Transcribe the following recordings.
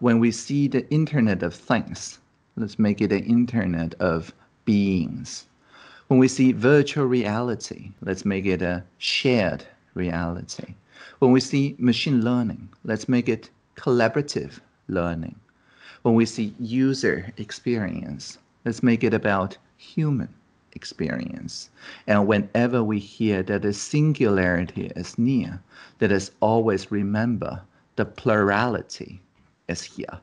When we see the Internet of Things, let's make it an Internet of Beings. When we see virtual reality, let's make it a shared reality. When we see machine learning, let's make it collaborative learning. When we see user experience, let's make it about human experience. And whenever we hear that the singularity is near, let us always remember the plurality here.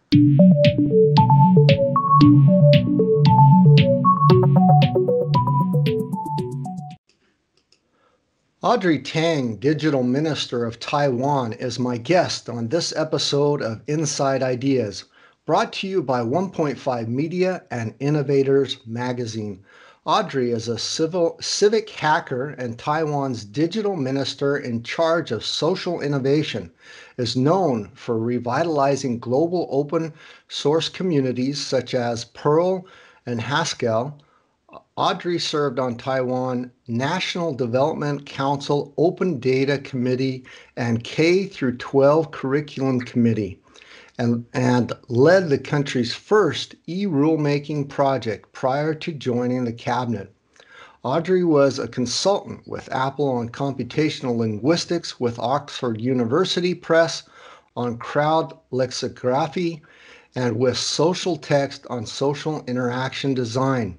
Audrey Tang, Digital Minister of Taiwan, is my guest on this episode of Inside Ideas, brought to you by 1.5 Media and Innovators Magazine. Audrey is a civil, civic hacker and Taiwan's digital minister in charge of social innovation, is known for revitalizing global open source communities such as Perl and Haskell. Audrey served on Taiwan National Development Council Open Data Committee and K through 12 Curriculum Committee and, and led the country's first e-rulemaking project prior to joining the cabinet. Audrey was a consultant with Apple on computational linguistics with Oxford University Press on crowd lexicography and with Socialtext on social interaction design.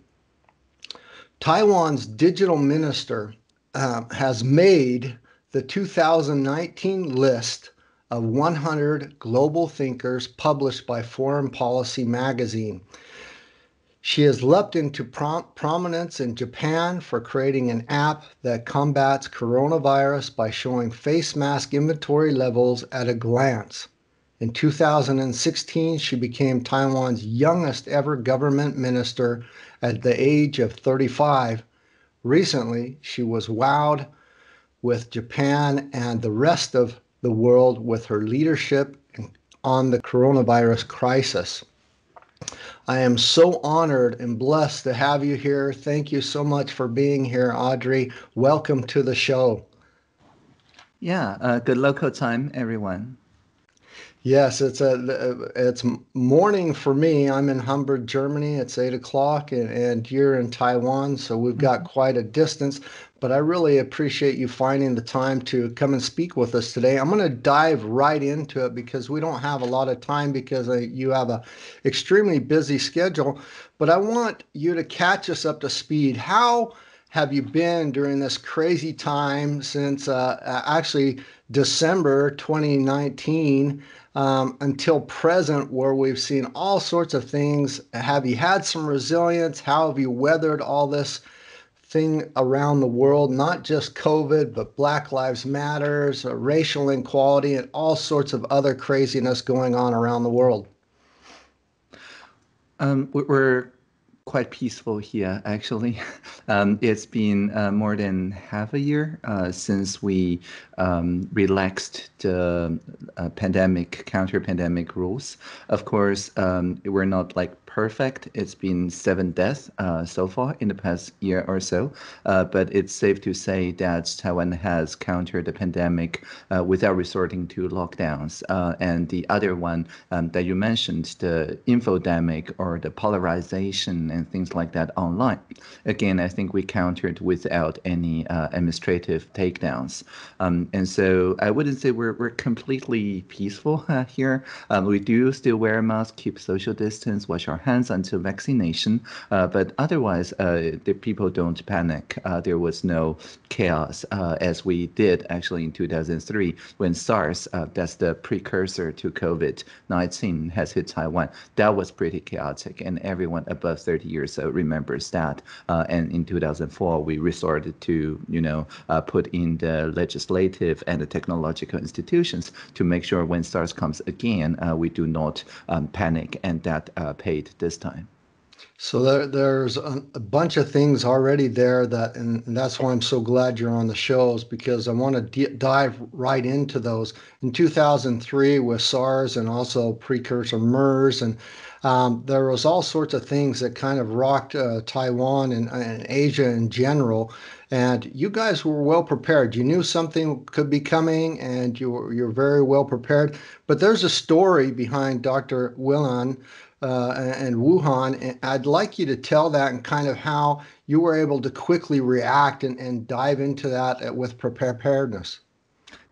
Taiwan's digital minister uh, has made the 2019 list of 100 global thinkers published by Foreign Policy magazine. She has leapt into prom- prominence in Japan for creating an app that combats coronavirus by showing face mask inventory levels at a glance. In 2016, she became Taiwan's youngest ever government minister at the age of 35. Recently, she was wowed with Japan and the rest of the world with her leadership on the coronavirus crisis. I am so honored and blessed to have you here. Thank you so much for being here, Audrey. Welcome to the show. Yeah, uh, good local time, everyone. Yes, it's a it's morning for me. I'm in Hamburg, Germany. It's eight o'clock, and, and you're in Taiwan, so we've got mm-hmm. quite a distance. But I really appreciate you finding the time to come and speak with us today. I'm going to dive right into it because we don't have a lot of time because uh, you have a extremely busy schedule. But I want you to catch us up to speed. How have you been during this crazy time since uh, actually December 2019? Um, until present, where we've seen all sorts of things. Have you had some resilience? How have you weathered all this thing around the world? Not just COVID, but Black Lives Matters, uh, racial inequality, and all sorts of other craziness going on around the world. Um, we're quite peaceful here, actually. Um, it's been uh, more than half a year uh, since we um, relaxed the uh, pandemic, counter pandemic rules. Of course, um, we're not like perfect. It's been seven deaths uh, so far in the past year or so, uh, but it's safe to say that Taiwan has countered the pandemic uh, without resorting to lockdowns. Uh, and the other one um, that you mentioned, the infodemic or the polarization and things like that online, again, I think we countered without any uh, administrative takedowns. Um, and so I wouldn't say we're, we're completely peaceful uh, here. Um, we do still wear a mask, keep social distance, wash our hands until vaccination. Uh, but otherwise, uh, the people don't panic. Uh, there was no chaos uh, as we did actually in 2003 when SARS, uh, that's the precursor to COVID-19, has hit Taiwan. That was pretty chaotic, and everyone above 30 years old remembers that. and in 2004, we resorted to, you know, put in the legislative and the technological institutions to make sure when SARS comes again, we do not um, panic, and that paid this time. So there, there's a, a, bunch of things already there that, and, and, that's why I'm so glad you're on the shows because I want to d- dive right into those. In 2003 with SARS and also precursor MERS, and um, there was all sorts of things that kind of rocked uh, Taiwan and, and, Asia in general. And you guys were well prepared. You knew something could be coming, and you were you're very well prepared. But there's a story behind Dr. Willan uh, and Wuhan. And I'd like you to tell that and kind of how you were able to quickly react and, and dive into that with preparedness.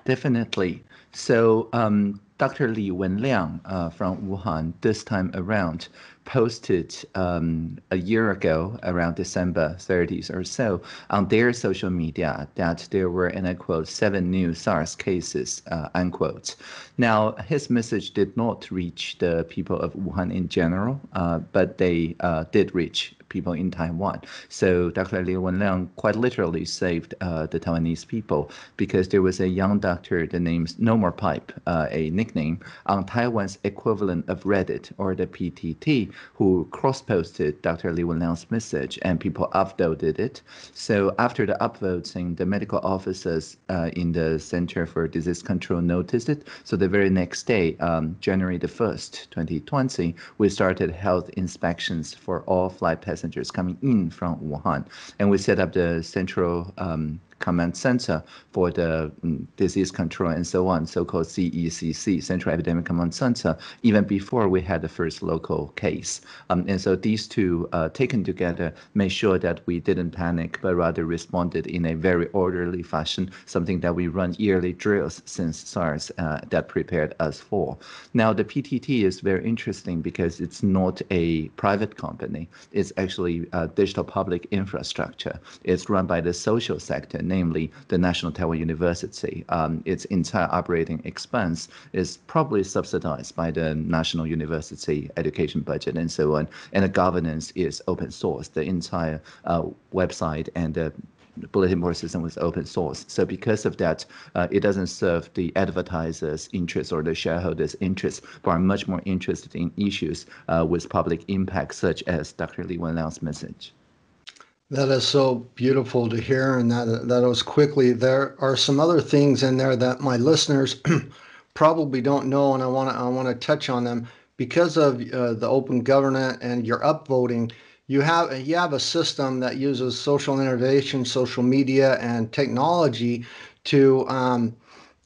Definitely. So um, Dr. Li Wenliang uh, from Wuhan this time around posted um, a year ago, around December 30th or so, on their social media that there were, and I quote, seven new SARS cases, uh, unquote. Now, his message did not reach the people of Wuhan in general, uh, but they uh, did reach people in Taiwan. So Dr. Li Wenliang quite literally saved uh, the Taiwanese people because there was a young doctor, the name's No More Pipe, uh, a nickname, on Taiwan's equivalent of Reddit or the PTT, who cross-posted Dr. Li Wenliang's message and people upvoted it. So after the upvoting, the medical officers uh, in the Center for Disease Control noticed it. So the very next day, um, January the 1st, 2020, we started health inspections for all flight passengers passengers coming in from Wuhan. And we set up the central um, command center for the um, disease control and so on, so-called CECC, Central Epidemic Command Center, even before we had the first local case. Um, and so these two uh, taken together made sure that we didn't panic, but rather responded in a very orderly fashion, something that we run yearly drills since SARS uh, that prepared us for. Now, the PTT is very interesting because it's not a private company. It's actually a digital public infrastructure. It's run by the social sector namely the National Taiwan University. Um, its entire operating expense is probably subsidized by the National University education budget and so on. And the governance is open source. The entire uh, website and the bulletin board system was open source. So because of that, uh, it doesn't serve the advertisers' interests or the shareholders' interests, but are much more interested in issues uh, with public impact, such as Dr. Li Wenliang's message. That is so beautiful to hear, and that that was quickly. There are some other things in there that my listeners probably don't know, and I want to I want to touch on them because of uh, the open government and your upvoting. You have you have a system that uses social innovation, social media, and technology to um,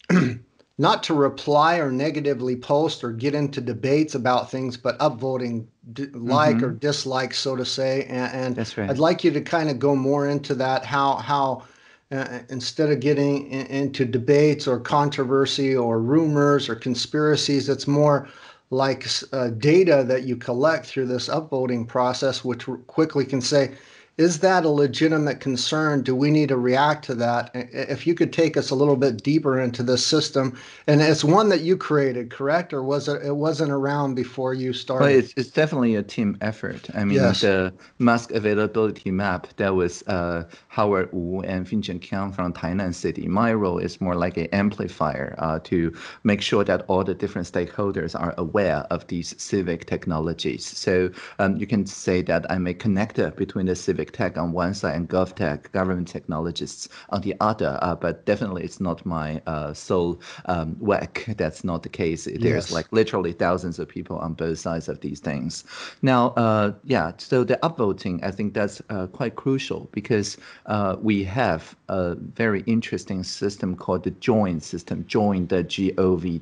not to reply or negatively post or get into debates about things, but upvoting d- like mm-hmm. or dislike, so to say. And, and That's right. I'd like you to kind of go more into that. How how uh, instead of getting in, into debates or controversy or rumors or conspiracies, it's more like uh, data that you collect through this upvoting process, which quickly can say is that a legitimate concern? Do we need to react to that? If you could take us a little bit deeper into this system, and it's one that you created, correct? Or was it? It wasn't around before you started. Well, it's, it's definitely a team effort. I mean, yes. the mask availability map that was uh, Howard Wu and Finjon Kiang from Tainan City. My role is more like an amplifier uh, to make sure that all the different stakeholders are aware of these civic technologies. So um, you can say that I'm a connector between the civic tech on one side and GovTech, government technologists on the other. Uh, but definitely it's not my uh, sole um, work. That's not the case. There's yes. like literally thousands of people on both sides of these things. Now, uh, yeah, so the upvoting, I think that's uh, quite crucial because uh, we have a very interesting system called the Join system, Join the G-O-V.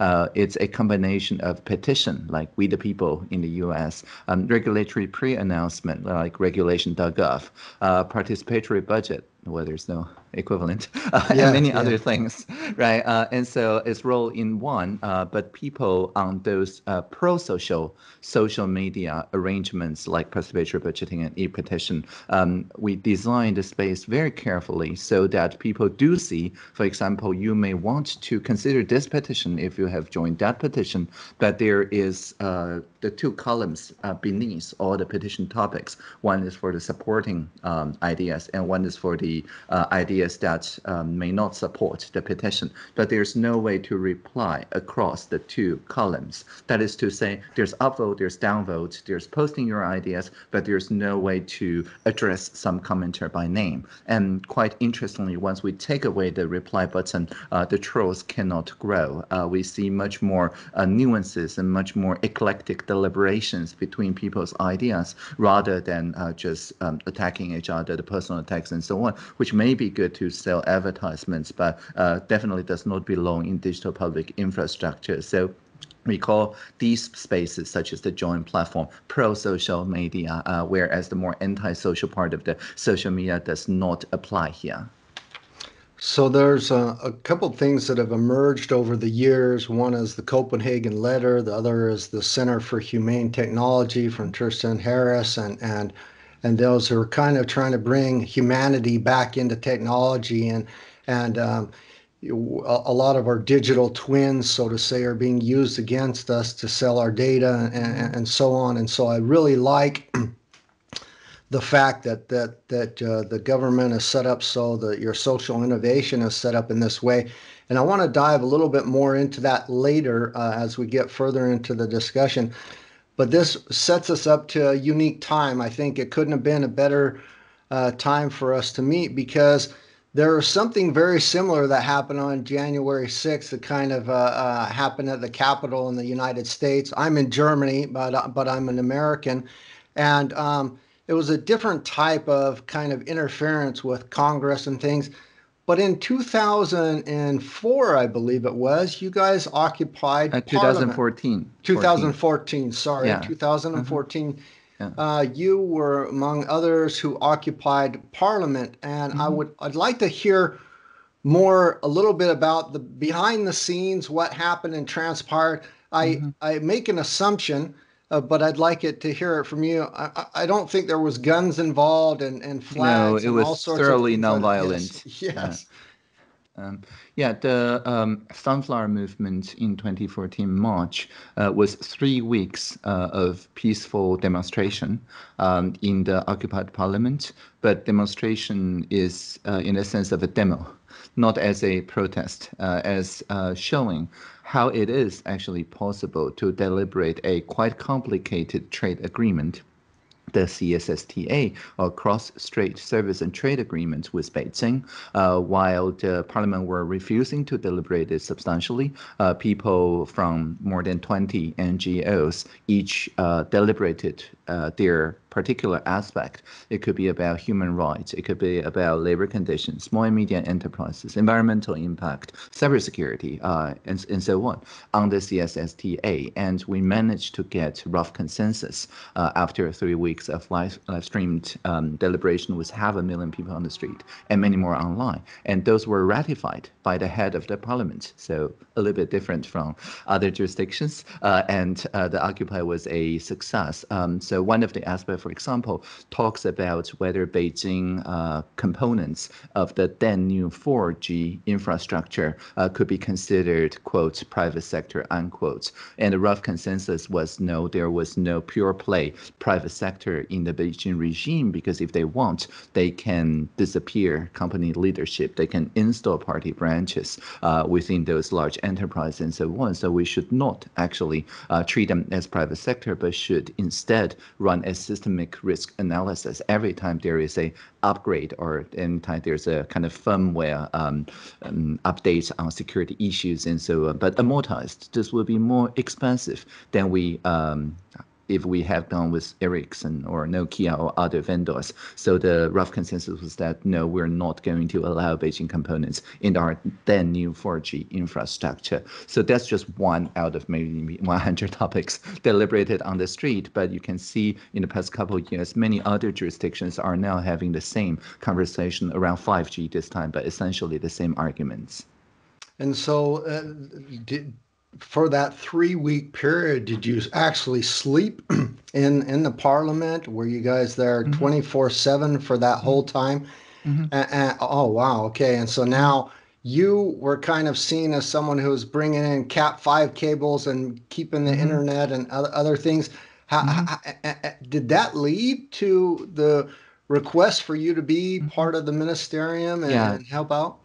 Uh, it's a combination of petition, like we the people in the U.S., um, regulatory pre-announcement, like regulation.gov, uh, participatory budget, where there's no equivalent, uh, yeah, and many yeah. other things, right? Uh, and so it's rolled in one, uh, but people on those uh, pro-social social media arrangements like participatory budgeting and e-petition, um, we designed the space very carefully so that people do see, for example, you may want to consider this petition if you have joined that petition, but there is uh, the two columns beneath all the petition topics. One is for the supporting um, ideas, and one is for the the uh, ideas that um, may not support the petition, but there's no way to reply across the two columns. That is to say, there's upvote, there's downvote, there's posting your ideas, but there's no way to address some commenter by name. And quite interestingly, once we take away the reply button, uh, the trolls cannot grow. Uh, we see much more uh, nuances and much more eclectic deliberations between people's ideas rather than uh, just um, attacking each other, the personal attacks and so on, which may be good to sell advertisements, but uh, definitely does not belong in digital public infrastructure. So we call these spaces, such as the Join platform, pro-social media, uh, whereas the more anti-social part of the social media does not apply here. So there's a, a couple things that have emerged over the years. One is the Copenhagen Letter. The other is the Center for Humane Technology from Tristan Harris, and and and those who are kind of trying to bring humanity back into technology and and um, a lot of our digital twins, so to say, are being used against us to sell our data and, and so on. And so I really like the fact that that that uh, the government is set up so that your social innovation is set up in this way. And I want to dive a little bit more into that later uh, as we get further into the discussion. But this sets us up to a unique time. I think it couldn't have been a better uh, time for us to meet because there was something very similar that happened on January 6th that kind of uh, uh, happened at the Capitol in the United States. I'm in Germany, but uh, but I'm an American, and um, it was a different type of kind of interference with Congress and things. But in 2004, I believe it was, you guys occupied uh, 2014. 2014, sorry, yeah. 2014. Mm-hmm. Yeah. Uh, you were among others who occupied Parliament, and mm-hmm. I would I'd like to hear more a little bit about the behind the scenes, what happened and transpired. I mm-hmm. I make an assumption uh, but I'd like it to hear it from you. I, I don't think there was guns involved and, and flags. No, it was thoroughly nonviolent. Yes. yes. Um, yeah, the um, Sunflower Movement in 2014 March uh, was three weeks uh, of peaceful demonstration um, in the occupied parliament, but demonstration is uh, in a sense of a demo, not as a protest, uh, as uh, showing how it is actually possible to deliberate a quite complicated trade agreement the CSSTA, or Cross-Strait Service and Trade Agreement with Beijing, uh, while the parliament were refusing to deliberate it substantially. Uh, people from more than 20 NGOs each uh, deliberated uh, their particular aspect. It could be about human rights. It could be about labor conditions, small and medium enterprises, environmental impact, cybersecurity, uh, and, and so on on the CSSTA. And we managed to get rough consensus uh, after three weeks of live, live streamed um, deliberation with half a million people on the street and many more online. And those were ratified by the head of the parliament. So a little bit different from other jurisdictions. Uh, and uh, the Occupy was a success. Um, so one of the aspects for example, talks about whether Beijing uh, components of the then new 4G infrastructure uh, could be considered, quote, private sector, unquote. And the rough consensus was no, there was no pure play private sector in the Beijing regime because if they want, they can disappear company leadership, they can install party branches uh, within those large enterprises and so on. So we should not actually uh, treat them as private sector, but should instead run a systemic risk analysis every time there is a upgrade or anytime there's a kind of firmware um, um, updates on security issues and so on. But amortized, this will be more expensive than we um, if we have gone with Ericsson or Nokia or other vendors. So the rough consensus was that no, we're not going to allow Beijing components in our then new 4G infrastructure. So that's just one out of maybe 100 topics deliberated on the street. But you can see in the past couple of years, many other jurisdictions are now having the same conversation around 5G this time, but essentially the same arguments. And so, uh, did, for that three week period, did you actually sleep in in the parliament? Were you guys there mm-hmm. 24 mm-hmm. 7 for that mm-hmm. whole time? Mm-hmm. And, and, oh, wow. Okay. And so now you were kind of seen as someone who was bringing in Cat 5 cables and keeping the mm-hmm. internet and other, other things. How, how, mm-hmm. did that lead to the request for you to be mm-hmm. part of the ministerium and, yeah. and help out?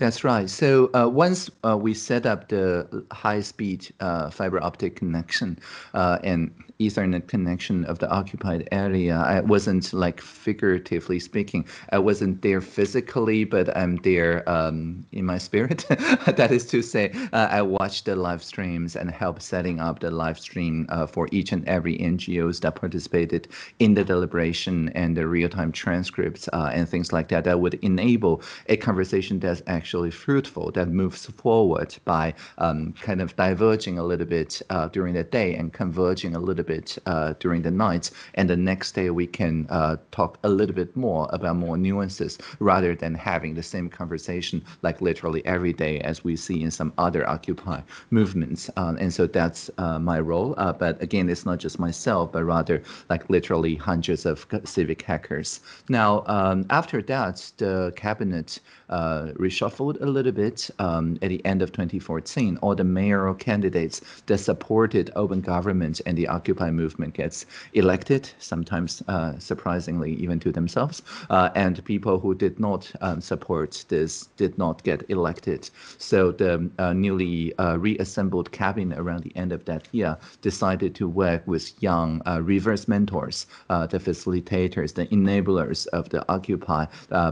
That's right. So uh, once uh, we set up the high-speed uh, fiber optic connection uh, and Ethernet connection of the occupied area. I wasn't like figuratively speaking, I wasn't there physically, but I'm there um, in my spirit. that is to say, uh, I watched the live streams and helped setting up the live stream uh, for each and every NGOs that participated in the deliberation and the real-time transcripts and things like that that would enable a conversation that's actually fruitful, that moves forward by um, kind of diverging a little bit uh, during the day and converging a little bit bit uh, during the night, and the next day we can uh, talk a little bit more about more nuances rather than having the same conversation like literally every day as we see in some other Occupy movements. Um, and so that's uh, my role. Uh, but again, it's not just myself, but rather like literally hundreds of civic hackers. Now, um, after that, the cabinet uh, reshuffled a little bit um, at the end of 2014. All the mayoral candidates that supported open government and the Occupy movement gets elected, sometimes uh, surprisingly even to themselves, uh, and people who did not um, support this did not get elected. So the uh, newly uh, reassembled cabinet around the end of that year decided to work with young uh, reverse mentors, the facilitators, the enablers of the Occupy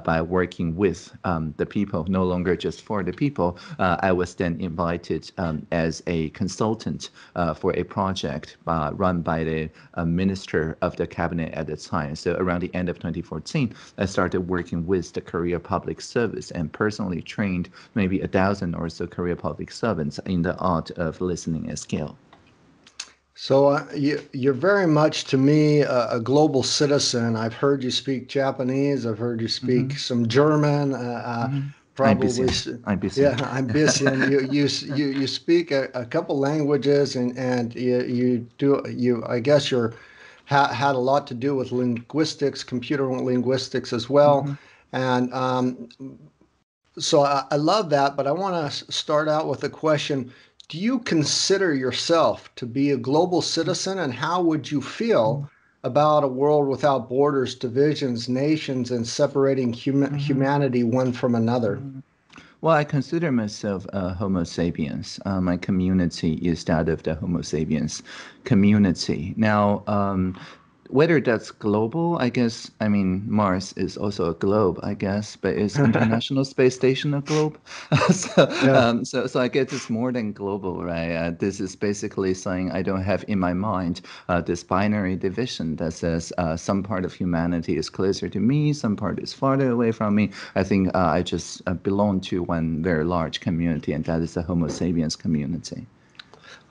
by working with um, the people, no longer just for the people. I was then invited um, as a consultant for a project run by the uh, minister of the cabinet at the time. So around the end of 2014, I started working with the career Public Service and personally trained maybe a thousand or so career public servants in the art of listening at scale. So uh, you, you're very much to me a, a, global citizen. I've heard you speak Japanese. I've heard you speak mm-hmm. some German. Uh, uh mm-hmm probably I'm busy. yeah i'm busy and you you you, you speak a, a couple languages and and you, you do you i guess you're ha, had a lot to do with linguistics computer linguistics as well mm-hmm. and um, so I, I love that but i want to start out with a question do you consider yourself to be a global citizen and how would you feel mm-hmm about a world without borders, divisions, nations, and separating hum- mm-hmm. humanity one from another? Mm-hmm. Well, I consider myself a Homo sapiens. Uh, my community is that of the Homo sapiens community. Now, um, whether that's global, I guess. I mean, Mars is also a globe, I guess, but is International Space Station a globe? so, yeah. um, so, so I guess it's more than global, right? Uh, this is basically saying I don't have in my mind uh, this binary division that says uh, some part of humanity is closer to me, some part is farther away from me. I think uh, I just uh, belong to one very large community, and that is the Homo sapiens community.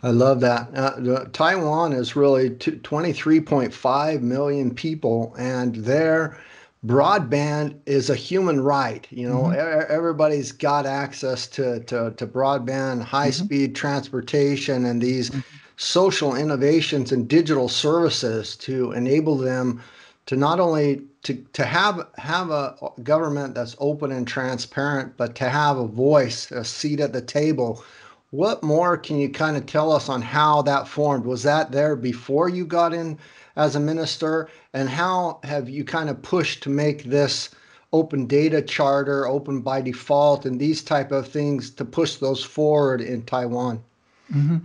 I love that. Uh, Taiwan is really 23.5 million people, and their broadband is a human right. You know, mm-hmm. everybody's got access to, to, to broadband, high mm-hmm. speed transportation, and these mm-hmm. social innovations and digital services to enable them to not only to, to have have a government that's open and transparent, but to have a voice, a seat at the table what more can you kind of tell us on how that formed? Was that there before you got in as a minister? And how have you kind of pushed to make this open data charter, open by default, and these type of things to push those forward in Taiwan? Mm-hmm.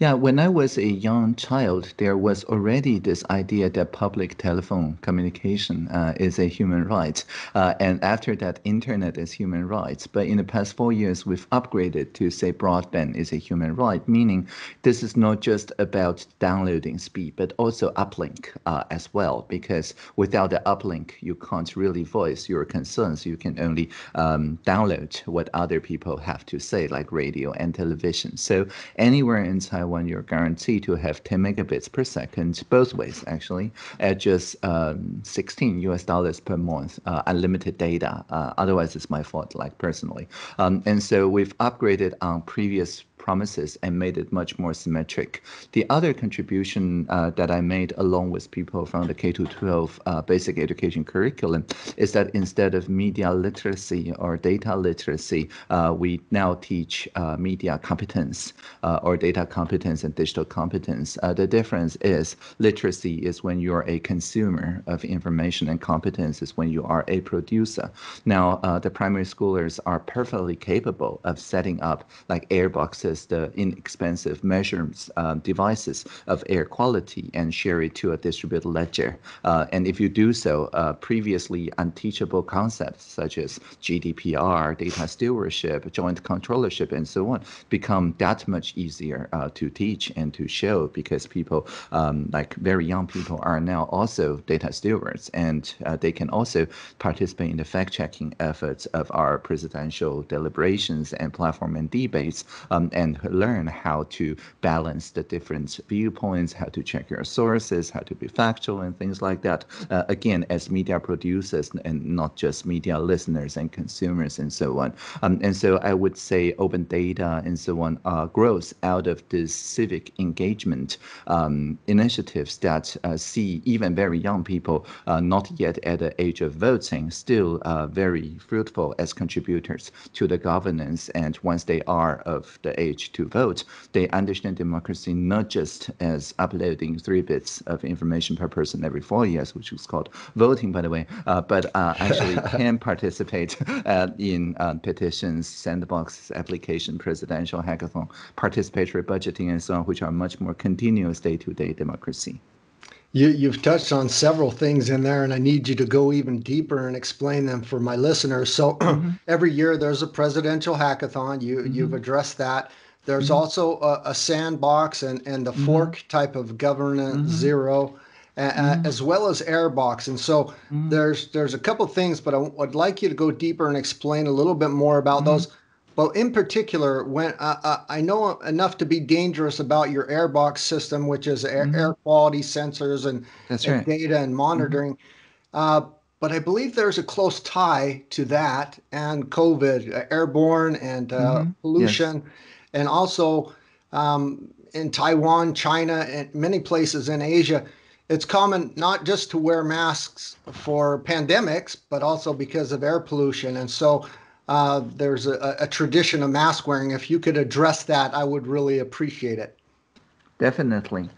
Yeah, when I was a young child, there was already this idea that public telephone communication uh, is a human right. Uh, and after that, internet is human rights. But in the past four years, we've upgraded to say broadband is a human right, meaning this is not just about downloading speed, but also uplink uh, as well. Because without the uplink, you can't really voice your concerns. You can only um, download what other people have to say, like radio and television. So anywhere in Taiwan, when you're guaranteed to have 10 megabits per second both ways actually at just um, 16 US dollars per month, uh, unlimited data. Uh, otherwise, it's my fault, like personally. Um, and so we've upgraded on previous promises and made it much more symmetric. The other contribution uh, that I made along with people from the K 12 uh, basic education curriculum is that instead of media literacy or data literacy, uh, we now teach uh, media competence uh, or data competence and digital competence. the difference is literacy is when you're a consumer of information and competence is when you are a producer. Now, the primary schoolers are perfectly capable of setting up like airboxes, the inexpensive measurements uh, devices of air quality and share it to a distributed ledger. Uh, and if you do so, uh, previously unteachable concepts such as GDPR, data stewardship, joint controllership, and so on become that much easier uh, to teach and to show because people, um, like very young people, are now also data stewards and uh, they can also participate in the fact checking efforts of our presidential deliberations and platform and debates um, and learn how to balance the different viewpoints, how to check your sources, how to be factual and things like that. Uh, again, as media producers and not just media listeners and consumers and so on. Um, and so I would say open data and so on uh, grows out of this civic engagement um, initiatives that uh, see even very young people uh, not yet at the age of voting still uh, very fruitful as contributors to the governance. And once they are of the age to vote, they understand democracy not just as uploading three bits of information per person every four years, which is called voting, by the way, uh, but uh, actually can participate uh, in uh, petitions, sandbox application, presidential hackathon, participatory budgeting, and so on, which are much more continuous day-to-day democracy. You, you've touched on several things in there, and I need you to go even deeper and explain them for my listeners. So, mm-hmm. every year there's a presidential hackathon. You mm-hmm. you've addressed that. There's mm-hmm. also a, a, sandbox and and the mm-hmm. fork type of governance mm-hmm. zero. Uh, as well as airbox and so there's there's a couple things but I would like you to go deeper and explain a little bit more about those well, in particular, when uh, uh, I know enough to be dangerous about your airbox system, which is air, mm-hmm. air quality sensors and, and right. data and monitoring. Mm-hmm. Uh, but I believe there's a close tie to that and COVID, uh, airborne and uh, mm-hmm. pollution, yes. And also um, in Taiwan, China, and many places in Asia. It's common not just to wear masks for pandemics, but also because of air pollution. And so uh, there's a, a, tradition of mask wearing. If you could address that, I would really appreciate it. Definitely.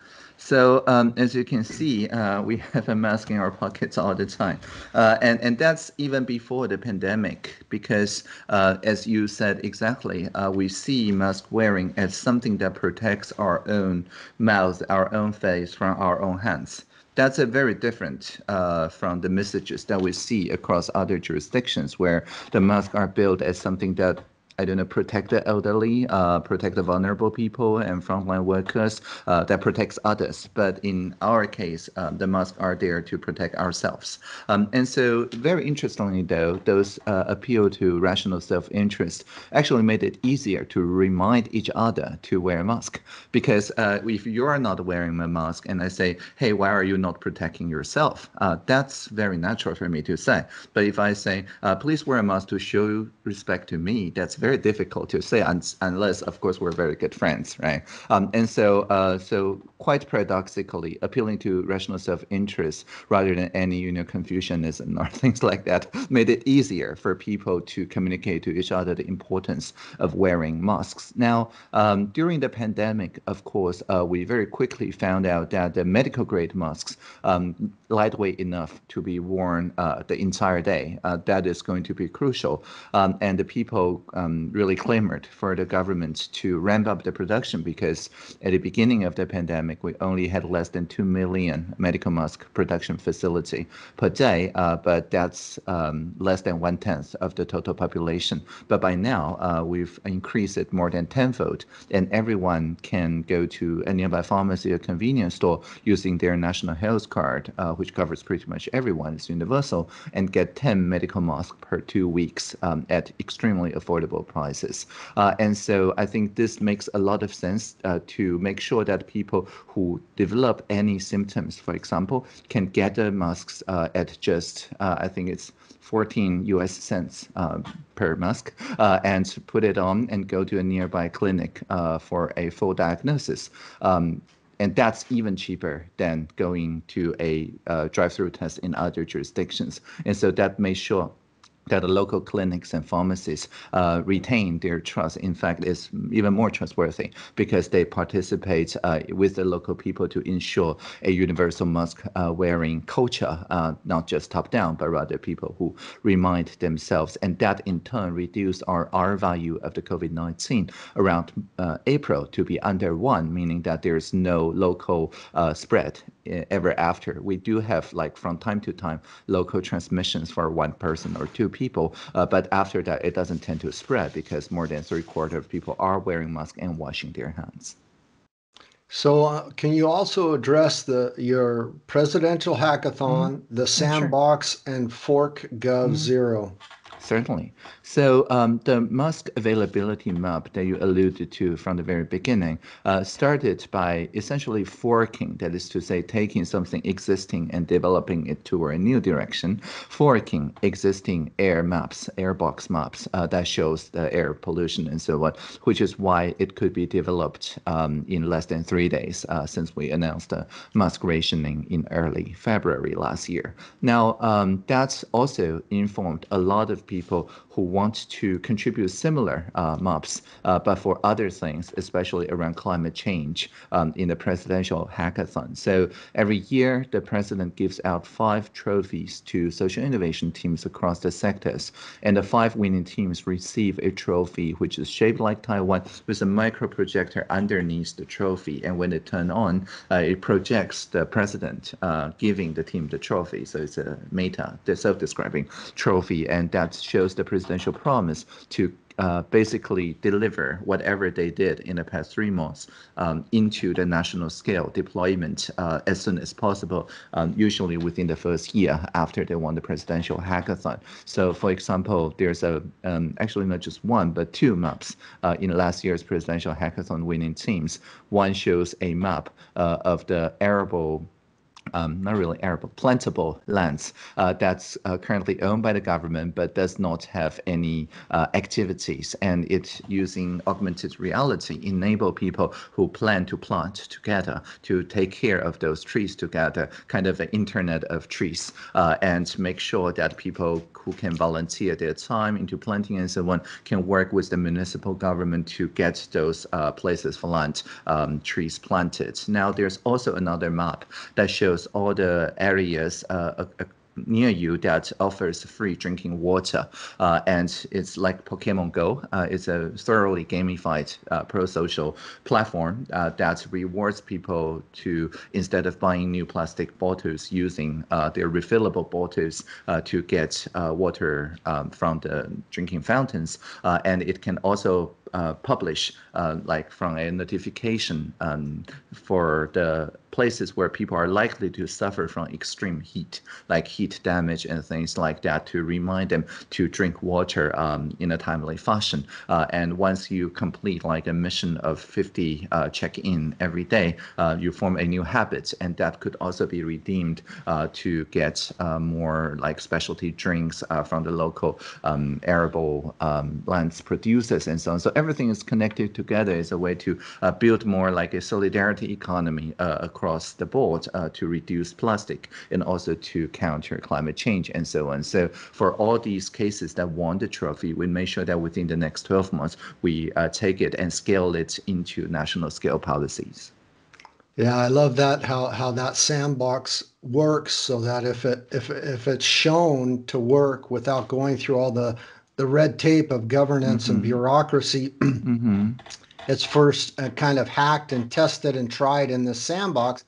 So um, as you can see, uh, we have a mask in our pockets all the time, uh, and and that's even before the pandemic. Because uh, as you said exactly, uh, we see mask wearing as something that protects our own mouth, our own face from our own hands that's a very different uh, from the messages that we see across other jurisdictions where the masks are built as something that I don't know, protect the elderly, uh, protect the vulnerable people and frontline workers, uh, that protects others. But in our case, um, the masks are there to protect ourselves. Um, and so, very interestingly, though, those uh, appeal to rational self-interest actually made it easier to remind each other to wear a mask. Because uh, if you are not wearing a mask, and I say, "Hey, why are you not protecting yourself?" Uh, that's very natural for me to say. But if I say, uh, "Please wear a mask to show respect to me," that's very very difficult to say unless, of course, we're very good friends, right? Um, and so, uh, so quite paradoxically, appealing to rational self-interest rather than any, you know, Confucianism or things like that made it easier for people to communicate to each other the importance of wearing masks. Now, um, during the pandemic, of course, uh, we very quickly found out that the medical grade masks, um, lightweight enough to be worn uh, the entire day, uh, that is going to be crucial. Um, and the people um, really clamored for the government to ramp up the production because at the beginning of the pandemic, we only had less than 2 million medical mask production facility per day, uh, but that's um, less than one tenth of the total population. But by now, uh, we've increased it more than tenfold, and everyone can go to a nearby pharmacy or convenience store using their national health card, uh, which covers pretty much everyone, it's universal, and get 10 medical masks per two weeks um, at extremely affordable prices. Uh, and so I think this makes a lot of sense uh, to make sure that people who develop any symptoms, for example, can get the masks uh, at just, uh, I think it's 14 US cents uh, per mask uh, and put it on and go to a nearby clinic uh, for a full diagnosis. Um, and that's even cheaper than going to a uh, drive-through test in other jurisdictions. And so that may sure that the local clinics and pharmacies uh, retain their trust. In fact, is even more trustworthy because they participate uh, with the local people to ensure a universal mask uh, wearing culture, uh, not just top down, but rather people who remind themselves. And that in turn reduced our R value of the COVID 19 around uh, April to be under one, meaning that there's no local uh, spread ever after. We do have like from time to time local transmissions for one person or two people, uh, but after that it doesn't tend to spread because more than three quarter of people are wearing masks and washing their hands. So, uh, can you also address the your presidential hackathon, mm-hmm. the Sandbox, sure. and Fork Gov mm-hmm. Zero? Certainly. So um, the mask availability map that you alluded to from the very beginning uh, started by essentially forking, that is to say, taking something existing and developing it toward a new direction, forking existing air maps, airbox maps uh, that shows the air pollution and so on, which is why it could be developed um, in less than three days uh, since we announced the mask rationing in early February last year. Now, um, that's also informed a lot of people who want to contribute similar uh, maps, uh, but for other things, especially around climate change um, in the presidential hackathon. So every year, the president gives out five trophies to social innovation teams across the sectors, and the five winning teams receive a trophy which is shaped like Taiwan with a micro projector underneath the trophy, and when it turn on, uh, it projects the president uh, giving the team the trophy. So it's a meta, the self-describing trophy, and that shows the presidential promise to uh, basically deliver whatever they did in the past three months um, into the national scale deployment uh, as soon as possible, um, usually within the first year after they won the presidential hackathon. So, for example, there's a um, actually not just one but two maps uh, in last year's presidential hackathon winning teams. One shows a map uh, of the arable um, not really arable, plantable lands uh, that's uh, currently owned by the government but does not have any uh, activities. And it's using augmented reality enable people who plan to plant together to take care of those trees together, kind of an internet of trees, uh, and make sure that people who can volunteer their time into planting and so on can work with the municipal government to get those uh, places for land um, trees planted. Now there's also another map that shows all the areas uh, near you that offers free drinking water. Uh, and it's like Pokemon Go. Uh, it's a thoroughly gamified uh, pro-social platform uh, that rewards people to, instead of buying new plastic bottles, using uh, their refillable bottles uh, to get water um, from the drinking fountains. and it can also uh, publish uh, like from a notification um, for the places where people are likely to suffer from extreme heat, like heat damage and things like that, to remind them to drink water um, in a timely fashion. Uh, and once you complete like a mission of 50 uh, check-in every day, uh, you form a new habit, and that could also be redeemed uh, to get more like specialty drinks from the local um, arable um, lands producers and so on. So everything is connected together is a way to uh, build more like a solidarity economy uh, across the board uh, to reduce plastic and also to counter climate change and so on. So for all these cases that won the trophy, we make sure that within the next 12 months, we uh, take it and scale it into national scale policies. Yeah, I love that how how that sandbox works so that if it if if it's shown to work without going through all the the red tape of governance mm-hmm. and bureaucracy. mm-hmm. It's first uh, kind of hacked and tested and tried in this sandbox.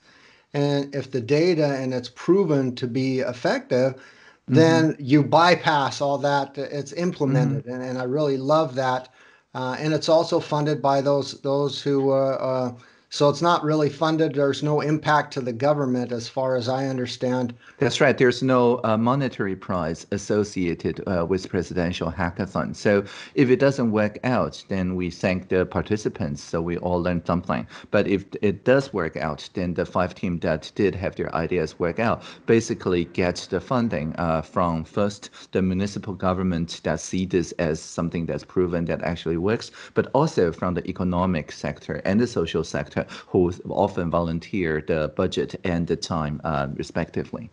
And if the data and it's proven to be effective, mm-hmm. then you bypass all that. It's implemented, mm-hmm. and, and I really love that. Uh, and it's also funded by those those who uh, uh So it's not really funded. There's no impact to the government, as far as I understand. That's right. There's no uh, monetary prize associated uh, with presidential hackathon. So if it doesn't work out, then we thank the participants. So we all learn something. But if it does work out, then the five team that did have their ideas work out basically get the funding uh, from first the municipal government that see this as something that's proven that actually works, but also from the economic sector and the social sector who often volunteer the budget and the time, uh, respectively.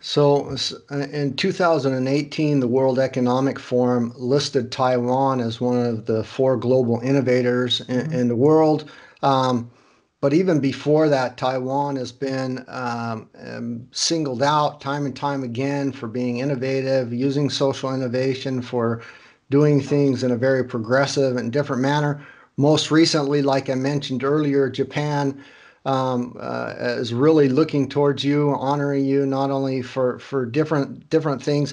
So in 2018, the World Economic Forum listed Taiwan as one of the four global innovators in, mm-hmm. in the world. Um, but even before that, Taiwan has been um, um, singled out time and time again for being innovative, using social innovation for doing things in a very progressive and different manner. Most recently, like I mentioned earlier, Japan um, uh, is really looking towards you, honoring you not only for for different different things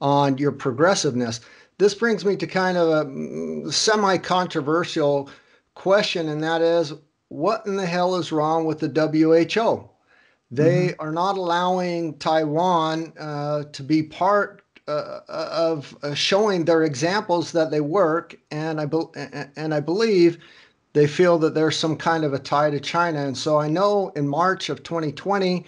on your progressiveness. This brings me to kind of a mm, semi-controversial question, and that is, what in the hell is wrong with the WHO? They mm-hmm. are not allowing Taiwan uh, to be part uh, of uh, showing their examples that they work, and I be- and I believe they feel that there's some kind of a tie to China. And so I know in March of 2020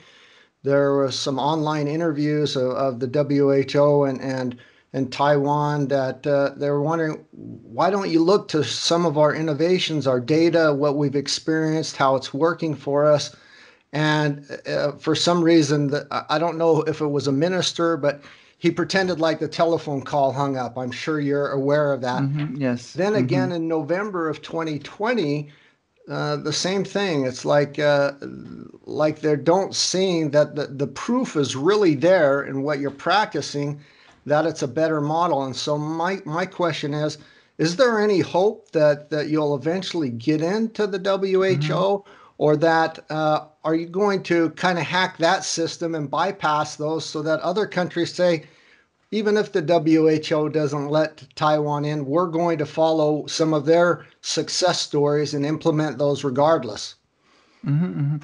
there was some online interviews of, of the WHO and and and Taiwan that uh, they were wondering why don't you look to some of our innovations, our data, what we've experienced, how it's working for us. And uh, for some reason, that I don't know if it was a minister, but he pretended like the telephone call hung up. I'm sure you're aware of that. Mm-hmm, yes. Then mm-hmm. again in November of 2020, uh, the same thing. It's like uh, like they don't seeing that the, the proof is really there in what you're practicing, that it's a better model. And so my my question is, is there any hope that that you'll eventually get into the WHO? Mm-hmm or that uh, are you going to kind of hack that system and bypass those so that other countries say, even if the WHO doesn't let Taiwan in, we're going to follow some of their success stories and implement those regardless? Mm-hmm, mm-hmm.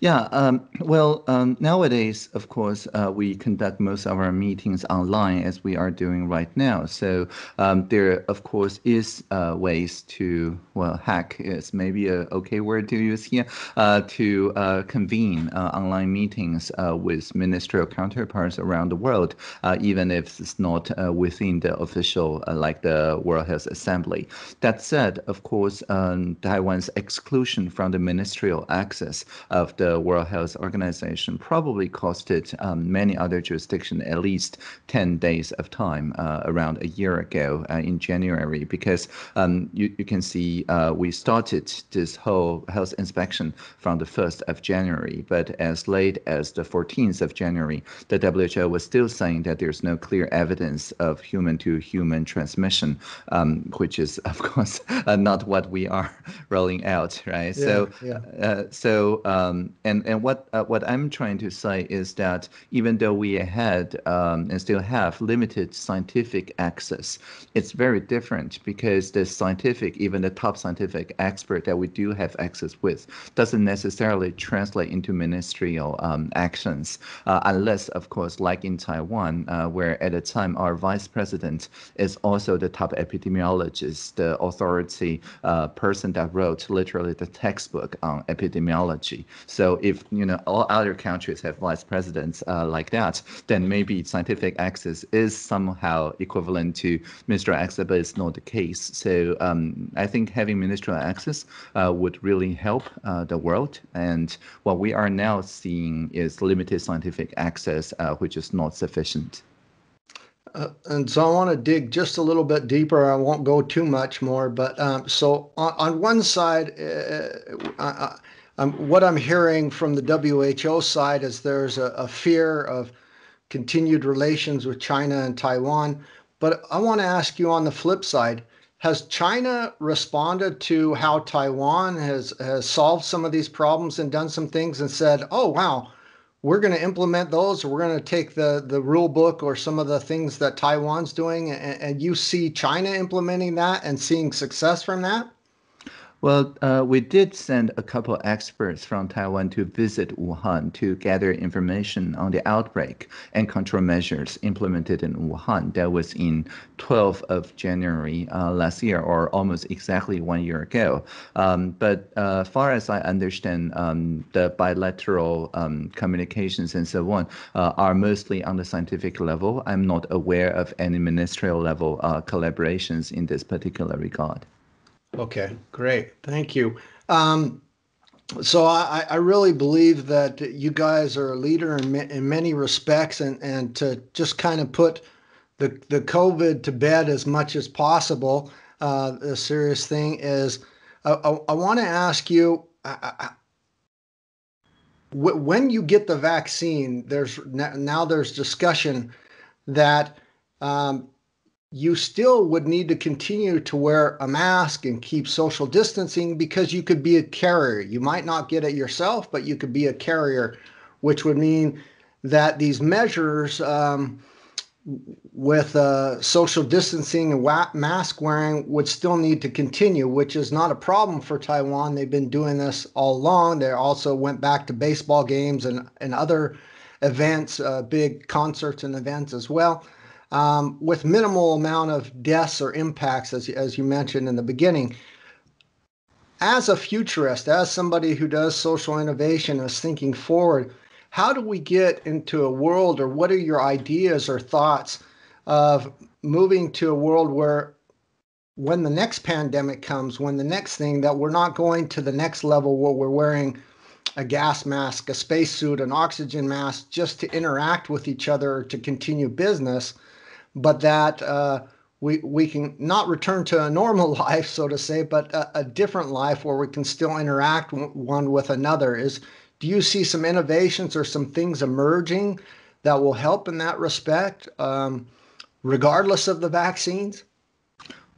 Yeah, um, well, um, nowadays, of course, uh, we conduct most of our meetings online as we are doing right now. So um, there, of course, is uh, ways to, well, hack is maybe a okay word to use here, uh, to uh, convene uh, online meetings uh, with ministerial counterparts around the world, even if it's not within the official, like the World Health Assembly. That said, of course, um, Taiwan's exclusion from the ministerial access of the the World Health Organization probably costed um, many other jurisdictions at least 10 days of time uh, around a year ago uh, in January, because um, you, you can see uh, we started this whole health inspection from the 1st of January, but as late as the 14th of January, the WHO was still saying that there's no clear evidence of human to human transmission, um, which is, of course, uh, not what we are rolling out, right? Yeah, so, yeah. Uh, so um, and and what uh, what I'm trying to say is that even though we had um, and still have limited scientific access, it's very different because the scientific, even the top scientific expert that we do have access with, doesn't necessarily translate into ministerial um, actions, uh, unless, of course, like in Taiwan, uh, where at the time our vice president is also the top epidemiologist, the authority uh, person that wrote literally the textbook on epidemiology. So if you know all other countries have vice presidents uh, like that, then maybe scientific access is somehow equivalent to ministerial access, but it's not the case. So um, I think having ministerial access uh, would really help uh, the world. And what we are now seeing is limited scientific access, uh, which is not sufficient. Uh, and so I want to dig just a little bit deeper. I won't go too much more, but um, so on, on, one side, uh, um, what I'm hearing from the WHO side is there's a, a fear of continued relations with China and Taiwan. But I want to ask you on the flip side, has China responded to how Taiwan has, has solved some of these problems and done some things and said, oh, wow, we're going to implement those we're going to take the, the rule book or some of the things that Taiwan's doing and, and you see China implementing that and seeing success from that? Well, uh, we did send a couple experts from Taiwan to visit Wuhan to gather information on the outbreak and control measures implemented in Wuhan. That was in 12th of January uh, last year, or almost exactly one year ago. Um, but uh, far as I understand, um, the bilateral um, communications and so on uh, are mostly on the scientific level. I'm not aware of any ministerial level uh, collaborations in this particular regard. Okay, great. Thank you. Um, so I, I really believe that you guys are a leader in, in many respects, and, and to just kind of put the, the COVID to bed as much as possible. Uh, the serious thing is, I, I, I want to ask you I, when you get the vaccine, there's now there's discussion that um, you still would need to continue to wear a mask and keep social distancing because you could be a carrier. You might not get it yourself, but you could be a carrier, which would mean that these measures um, with uh, social distancing and wa- mask wearing would still need to continue, which is not a problem for Taiwan. They've been doing this all along. They also went back to baseball games and, and other events, uh, big concerts and events as well um, with minimal amount of deaths or impacts, as, as you mentioned in the beginning. As a futurist, as somebody who does social innovation, is thinking forward, how do we get into a world, or what are your ideas or thoughts of moving to a world where when the next pandemic comes, when the next thing, that we're not going to the next level where we're wearing a gas mask, a spacesuit, an oxygen mask just to interact with each other to continue business, but that uh, we we can not return to a normal life, so to say, but a, a different life where we can still interact one with another. Is do you see some innovations or some things emerging that will help in that respect, um, regardless of the vaccines?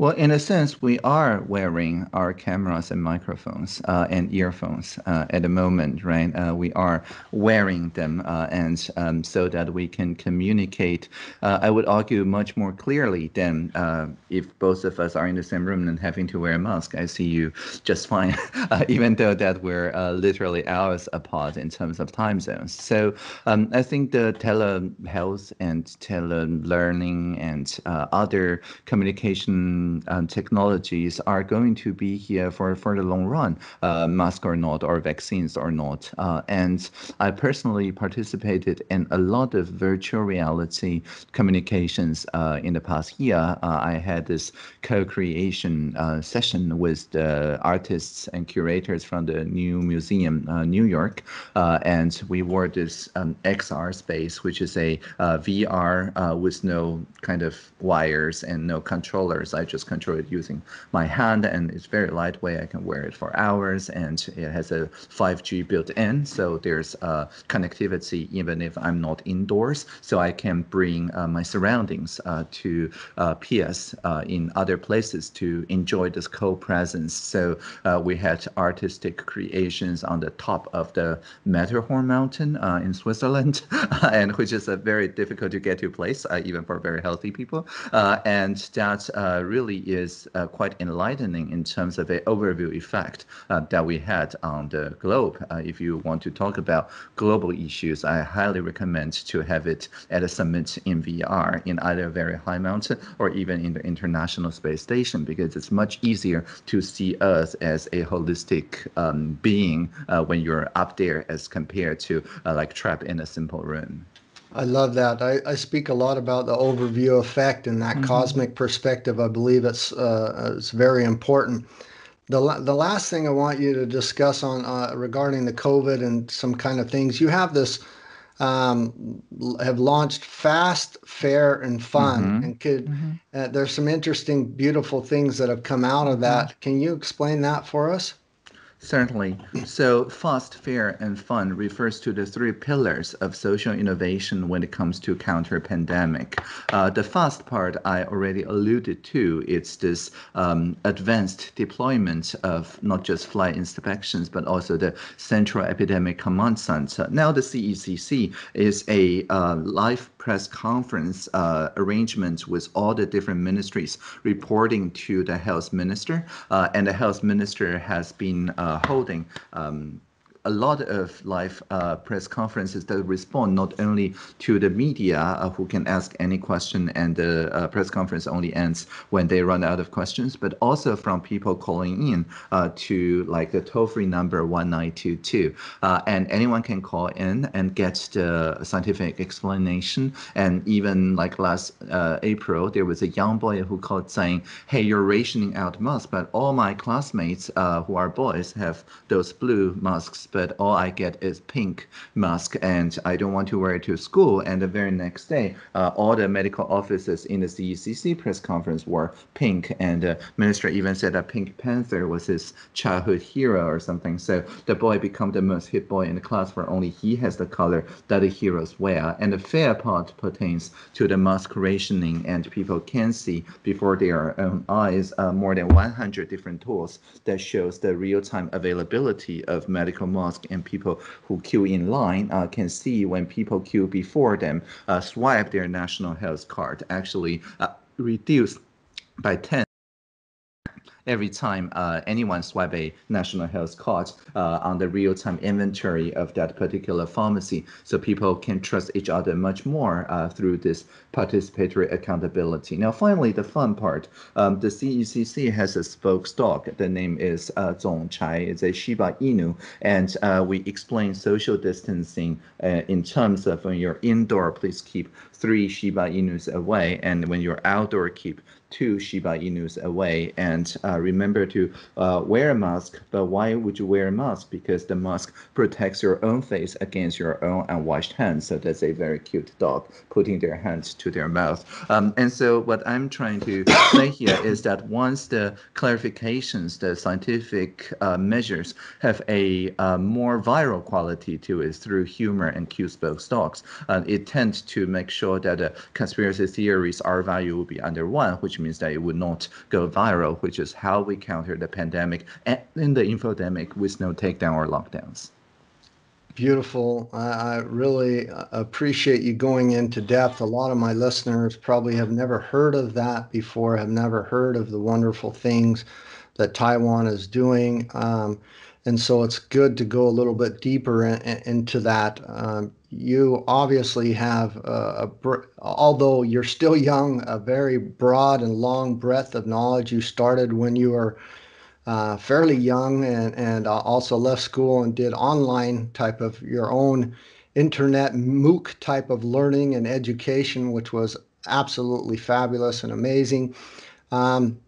Well, in a sense, we are wearing our cameras and microphones uh, and earphones uh, at the moment, right? Uh, we are wearing them, uh, and um, so that we can communicate. Uh, I would argue much more clearly than uh, if both of us are in the same room and having to wear a mask. I see you just fine, even though that we're literally hours apart in terms of time zones. So um, I think the telehealth and telelearning and other communication um, technologies are going to be here for, for the long run, uh, mask or not, or vaccines or not. Uh, and I personally participated in a lot of virtual reality communications uh, in the past year. Uh, I had this co-creation uh, session with the artists and curators from the new museum, uh, New York, and we wore this um, XR space, which is a VR with no kind of wires and no controllers. I just just control it using my hand and it's very lightweight. I can wear it for hours and it has a 5G built in. So there's uh, connectivity even if I'm not indoors. So I can bring uh, my surroundings uh, to uh, PS uh, in other places to enjoy this co-presence. So we had artistic creations on the top of the Matterhorn mountain in Switzerland, and which is a very difficult to get to place, even for very healthy people. and that really really is uh, quite enlightening in terms of an overview effect uh, that we had on the globe. Uh, if you want to talk about global issues, I highly recommend to have it at a summit in VR in either a very high mountain or even in the International Space Station because it's much easier to see Earth as a holistic um, being uh, when you're up there as compared to uh, like trapped in a simple room. I love that. I, I speak a lot about the overview effect and that mm-hmm. cosmic perspective. I believe it's uh, it's very important. The, the last thing I want you to discuss on uh, regarding the COVID and some kind of things, you have this um, have launched fast, fair, and fun, mm-hmm. and could mm-hmm. uh, there's some interesting, beautiful things that have come out of that. Can you explain that for us? Certainly. So fast, fair, and fun refers to the three pillars of social innovation when it comes to counter pandemic. Uh, the fast part I already alluded to. It's this um, advanced deployment of not just flight inspections, but also the Central Epidemic Command Center. Now the CECC is a uh, life press conference uh, arrangement with all the different ministries reporting to the health minister, uh, and the health minister has been uh, holding um, a lot of live uh, press conferences that respond not only to the media uh, who can ask any question and the uh, press conference only ends when they run out of questions, but also from people calling in uh, to like the toll-free number 1922. Uh, and anyone can call in and get the scientific explanation. And even like last uh, April, there was a young boy who called saying, hey, you're rationing out masks, but all my classmates who are boys have those blue masks but all I get is pink mask and I don't want to wear it to school. And the very next day, uh, all the medical officers in the CECC press conference were pink. And the minister even said that Pink Panther was his childhood hero or something. So the boy became the most hit boy in the class where only he has the color that the heroes wear. And the fair part pertains to the mask rationing and people can see before their own eyes uh, more than 100 different tools that shows the real-time availability of medical and people who queue in line uh, can see when people queue before them uh, swipe their national health card actually uh, reduced by 10 every time uh, anyone swipe a national health card uh, on the real-time inventory of that particular pharmacy so people can trust each other much more uh, through this participatory accountability. Now, finally, the fun part. Um, the CECC has a spokes dog. The name is uh, Zong Chai. It's a Shiba Inu. And uh, we explain social distancing uh, in terms of when you're indoor, please keep three Shiba Inus away. And when you're outdoor, keep two Shiba Inus away and uh, remember to uh, wear a mask. But why would you wear a mask? Because the mask protects your own face against your own unwashed hands. So that's a very cute dog putting their hands to their mouth. Um, and so what I'm trying to say here is that once the clarifications, the scientific uh, measures have a uh, more viral quality to it through humor and cute spoke dogs, uh, it tends to make sure that the conspiracy theories R value will be under one, which means that it would not go viral, which is how we counter the pandemic and in the infodemic with no takedown or lockdowns. Beautiful. I, really uh, appreciate you going into depth. A lot of my listeners probably have never heard of that before, have never heard of the wonderful things that Taiwan is doing. Um, and so it's good to go a little bit deeper in, in, into that. Um, you obviously have, a, a, although you're still young, a very broad and long breadth of knowledge. You started when you were uh, fairly young and, and uh, also left school and did online type of your own internet MOOC type of learning and education, which was absolutely fabulous and amazing. Um,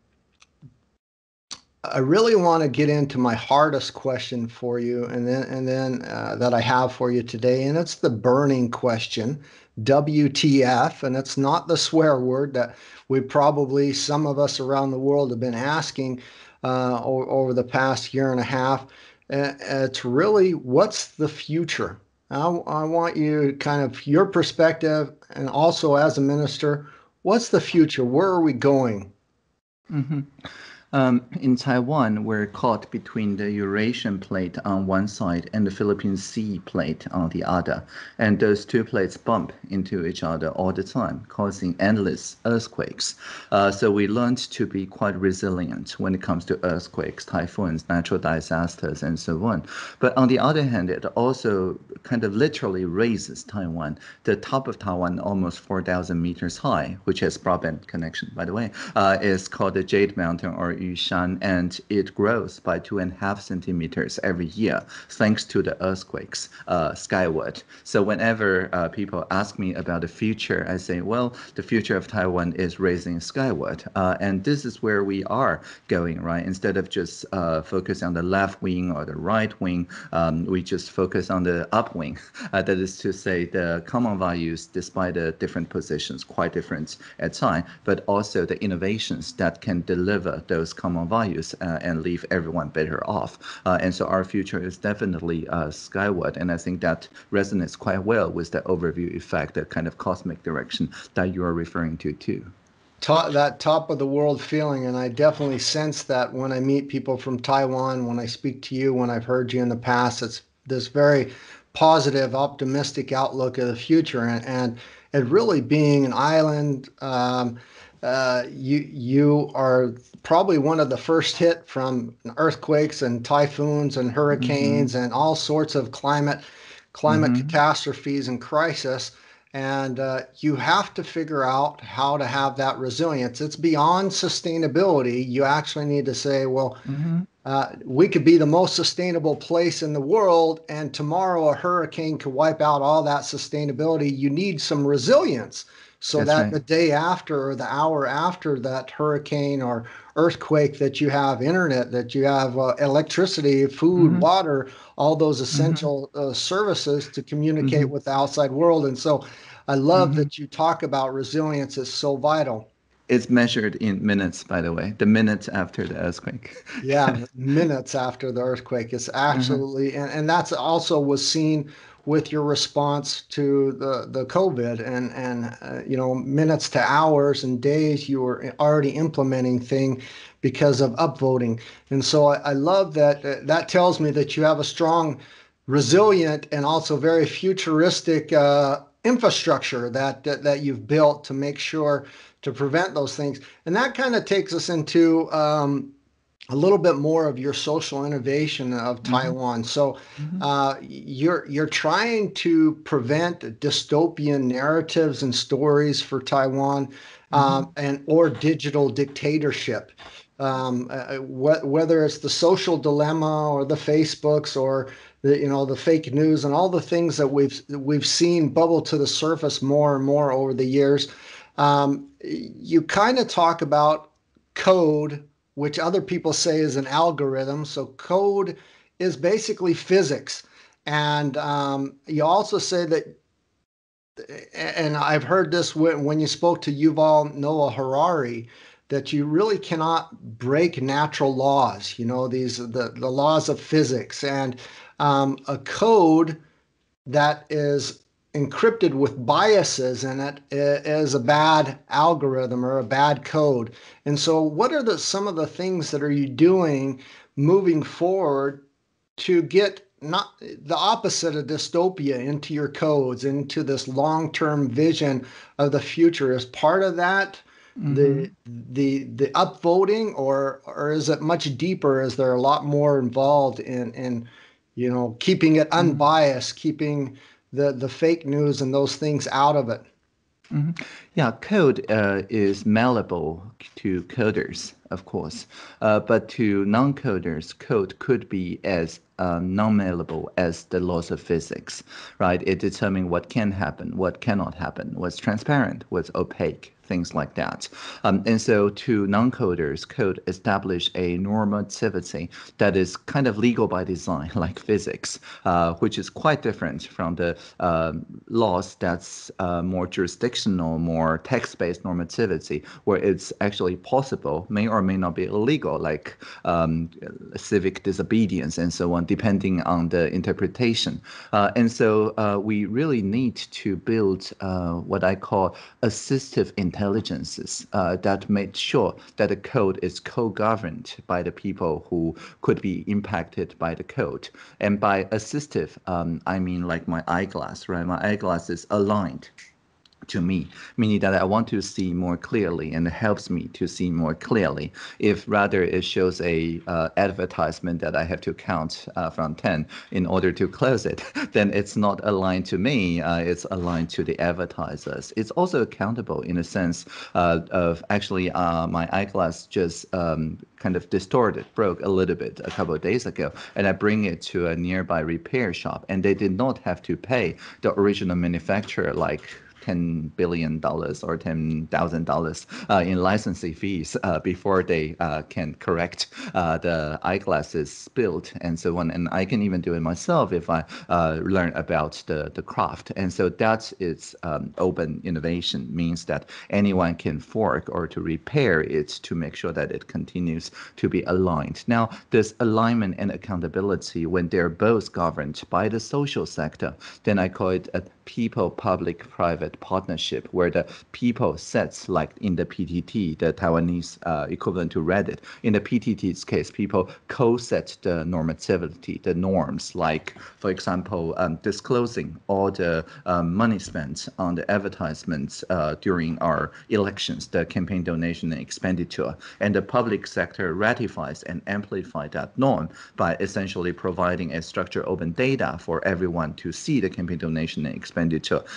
I really want to get into my hardest question for you, and then and then uh, that I have for you today, and it's the burning question, WTF, and it's not the swear word that we probably some of us around the world have been asking uh, over, over, the past year and a half. It's really what's the future. I, I want you kind of your perspective, and also as a minister, what's the future? Where are we going? Mm-hmm. Um, in Taiwan, we're caught between the Eurasian plate on one side and the Philippine Sea plate on the other. And those two plates bump into each other all the time, causing endless earthquakes. Uh, so we learned to be quite resilient when it comes to earthquakes, typhoons, natural disasters, and so on. But on the other hand, it also kind of literally raises Taiwan. The top of Taiwan, almost 4,000 meters high, which has broadband connection, by the way, uh, is called the Jade Mountain or Yushan, and it grows by two and a half centimeters every year, thanks to the earthquakes uh, skyward. So whenever uh, people ask me about the future, I say, well, the future of Taiwan is raising skyward, uh, and this is where we are going, right? Instead of just uh, focus on the left wing or the right wing, um, we just focus on the upwing. Uh, that is to say, the common values, despite the different positions, quite different at time, but also the innovations that can deliver those common values uh, and leave everyone better off. Uh, and so our future is definitely uh, skyward. And I think that resonates quite well with the overview effect, the kind of cosmic direction that you are referring to too. That top of the world feeling. And I definitely sense that when I meet people from Taiwan, when I speak to you, when I've heard you in the past, it's this very positive, optimistic outlook of the future. And, and and really being an island, um, uh, you you are probably one of the first hit from earthquakes and typhoons and hurricanes mm-hmm. and all sorts of climate climate mm-hmm. catastrophes and crisis and uh, you have to figure out how to have that resilience it's beyond sustainability you actually need to say well mm-hmm. uh, we could be the most sustainable place in the world and tomorrow a hurricane could wipe out all that sustainability you need some resilience so That's that right. the day after or the hour after that hurricane or earthquake that you have internet that you have uh, electricity food mm-hmm. water all those mm-hmm. essential mm-hmm. uh, services to communicate mm-hmm. with the outside world and so i love mm-hmm. that you talk about resilience is so vital it's measured in minutes by the way the minutes after the earthquake yeah minutes after the earthquake is mm-hmm. absolutely and, and that's also was seen with your response to the, the COVID and, and uh, you know, minutes to hours and days you were already implementing thing because of upvoting. And so I, I love that. Uh, that tells me that you have a strong, resilient, and also very futuristic uh, infrastructure that, that, that you've built to make sure to prevent those things. And that kind of takes us into um, a little bit more of your social innovation of mm-hmm. Taiwan. So mm-hmm. uh, you're you're trying to prevent dystopian narratives and stories for Taiwan, mm-hmm. um, and or digital dictatorship. Um, uh, wh- whether it's the social dilemma or the Facebooks or the you know the fake news and all the things that we've we've seen bubble to the surface more and more over the years, um, you kind of talk about code which other people say is an algorithm. So code is basically physics. And um, you also say that, and I've heard this when, when you spoke to Yuval Noah Harari, that you really cannot break natural laws. You know these the the laws of physics and um, a code that is encrypted with biases in it is a bad algorithm or a bad code. And so what are the some of the things that are you doing moving forward to get not the opposite of dystopia into your codes into this long-term vision of the future is part of that mm-hmm. the the the upvoting or or is it much deeper is there a lot more involved in in you know keeping it mm-hmm. unbiased keeping the the fake news and those things out of it. Mm-hmm. Yeah, code uh, is malleable to coders, of course, uh, but to non-coders, code could be as uh, non-malleable as the laws of physics, right? It determines what can happen, what cannot happen, what's transparent, what's opaque, things like that. Um, and so to non-coders, code establish a normativity that is kind of legal by design, like physics, uh, which is quite different from the uh, laws that's uh, more jurisdictional, more text-based normativity, where it's actually possible, may or may not be illegal, like um, civic disobedience and so on, depending on the interpretation. Uh, and so uh, we really need to build uh, what I call assistive intelligence intelligences uh, that made sure that the code is co-governed by the people who could be impacted by the code. And by assistive, um, I mean like my eyeglass, right? My eyeglass is aligned to me, meaning that I want to see more clearly and it helps me to see more clearly. If rather it shows a uh, advertisement that I have to count uh, from 10 in order to close it, then it's not aligned to me, uh, it's aligned to the advertisers. It's also accountable in a sense uh, of actually uh, my eyeglass just um, kind of distorted, broke a little bit a couple of days ago, and I bring it to a nearby repair shop and they did not have to pay the original manufacturer like ten billion dollars or ten thousand uh, dollars in licensing fees uh, before they uh, can correct uh, the eyeglasses built and so on. And I can even do it myself if I uh, learn about the the craft. And so that is um, open innovation means that anyone can fork or to repair it to make sure that it continues to be aligned. Now, this alignment and accountability, when they're both governed by the social sector, then I call it a people public private partnership where the people sets, like in the PTT, the Taiwanese uh, equivalent to Reddit. In the PTT's case, people co-set the normativity, the norms, like, for example, um, disclosing all the um, money spent on the advertisements uh, during our elections, the campaign donation and expenditure. And the public sector ratifies and amplifies that norm by essentially providing a structured open data for everyone to see the campaign donation and expenditure.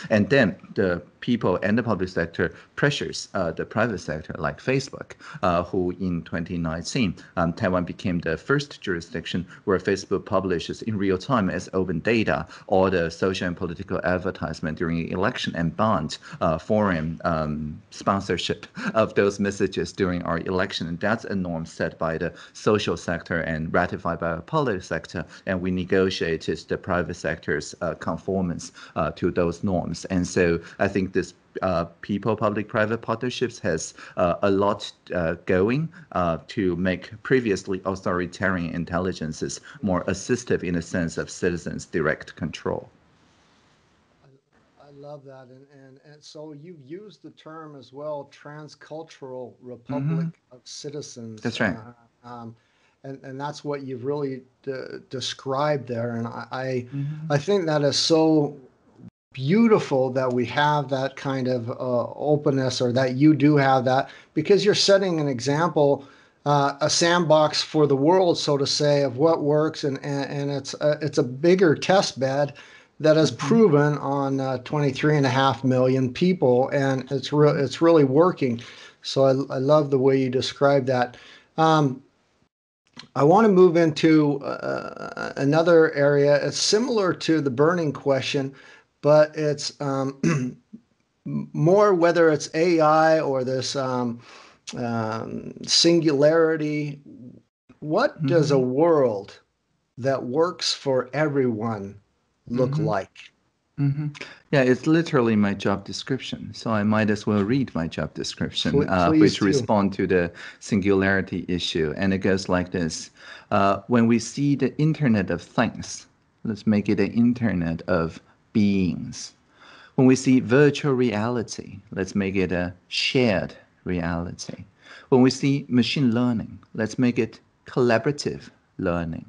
And then the people and the public sector pressures uh, the private sector, like Facebook, uh, who in 2019, um, Taiwan became the first jurisdiction where Facebook publishes in real time as open data all the social and political advertisement during election and bond uh, foreign um, sponsorship of those messages during our election. And that's a norm set by the social sector and ratified by the public sector. And we negotiated the private sector's uh, conformance uh, to those norms. And so I think this uh, people public private partnerships has uh, a lot uh, going uh, to make previously authoritarian intelligences more assistive in the sense of citizens direct control I, love that and, and and so you've used the term as well transcultural republic mm-hmm. of citizens that's right uh, um, and, and that's what you've really de- described there and i I, mm-hmm. I think that is so beautiful that we have that kind of uh, openness or that you do have that because you're setting an example uh, a sandbox for the world so to say of what works and and, and it's a, it's a bigger test bed that has mm-hmm. proven on uh, 23 and a half million people and it's real it's really working so I, I love the way you describe that um, I want to move into uh, another area. It's similar to the burning question, but it's um, more whether it's AI or this um, um, singularity. What mm-hmm. does a world that works for everyone look mm-hmm. like? Mm-hmm. Yeah, it's literally my job description. So I might as well read my job description, please, uh, which do. respond to the singularity issue. And it goes like this: uh, When we see the Internet of Things, let's make it an Internet of beings. When we see virtual reality, let's make it a shared reality. When we see machine learning, let's make it collaborative learning.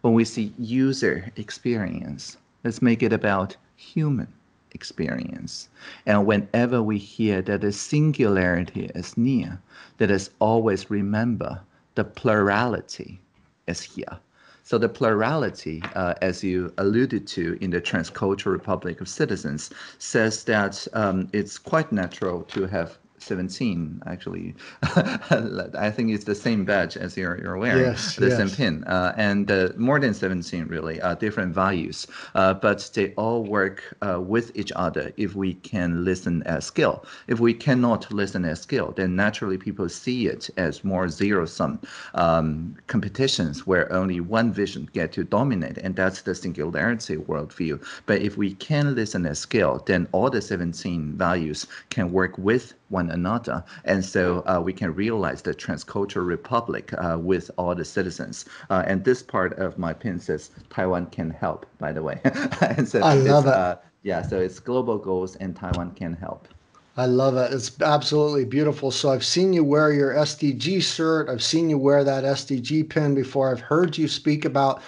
When we see user experience, let's make it about human experience. And whenever we hear that the singularity is near, let us always remember the plurality is here. So the plurality, uh, as you alluded to in the Transcultural Republic of Citizens, says that um, it's quite natural to have 17 actually. I think it's the same badge as you're, you're wearing. Yes, the yes. same pin uh, and uh, more than 17 really uh, different values. Uh, but they all work uh, with each other if we can listen at skill. If we cannot listen at skill then naturally people see it as more zero sum um, competitions where only one vision get to dominate and that's the singularity worldview. But if we can listen at skill then all the 17 values can work with one another. And so uh, we can realize the transcultural republic uh, with all the citizens. Uh, and this part of my pin says Taiwan can help, by the way. and so I love it. Uh, yeah, so it's global goals and Taiwan can help. I love it. It's absolutely beautiful. So I've seen you wear your SDG shirt. I've seen you wear that SDG pin before. I've heard you speak about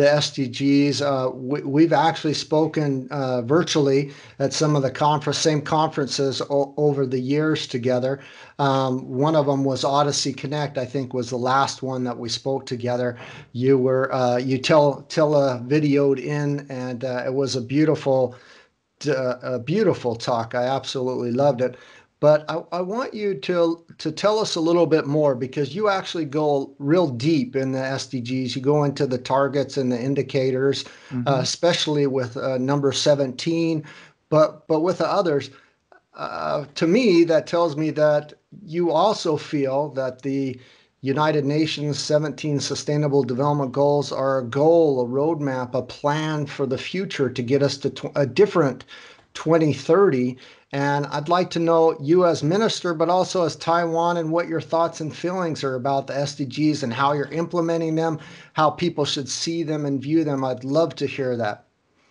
the SDGs. Uh, we, have actually spoken uh, virtually at some of the conference, same conferences o- over the years together. Um, one of them was Odyssey Connect. I think was the last one that we spoke together. You were uh, you tell tele videoed in, and uh, it was a beautiful, uh, a beautiful talk. I absolutely loved it. But I, I, want you to to tell us a little bit more because you actually go real deep in the SDGs. You go into the targets and the indicators, mm-hmm. uh, especially with uh, number 17, but but with the others. Uh, to me, that tells me that you also feel that the United Nations 17 Sustainable Development Goals are a goal, a roadmap, a plan for the future to get us to tw- a different 2030 and I'd like to know you as minister, but also as Taiwan, and what your thoughts and feelings are about the SDGs and how you're implementing them, how people should see them and view them. I'd love to hear that.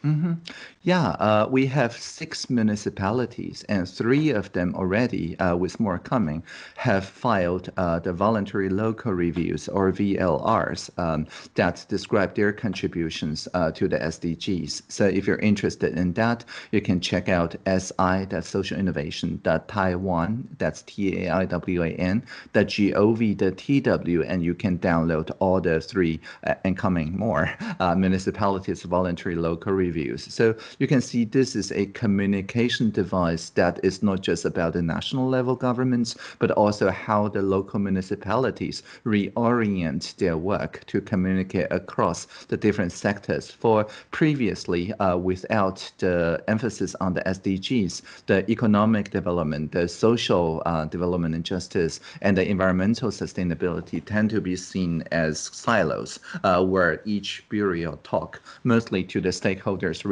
Mm-hmm. Yeah, uh, we have six municipalities, and three of them already, uh, with more coming, have filed uh, the voluntary local reviews or VLRs um, that describe their contributions uh, to the SDGs. So if you're interested in that, you can check out SI, that's social innovation, Taiwan, that's T A I W A N, gov, the TW, and you can download all the three uh, and coming more uh, municipalities voluntary local reviews. So you can see this is a communication device that is not just about the national level governments, but also how the local municipalities reorient their work to communicate across the different sectors. For previously, uh, without the emphasis on the SDGs, the economic development, the social uh, development and justice, and the environmental sustainability tend to be seen as silos, uh, where each bureau talk mostly to the stakeholders stakeholders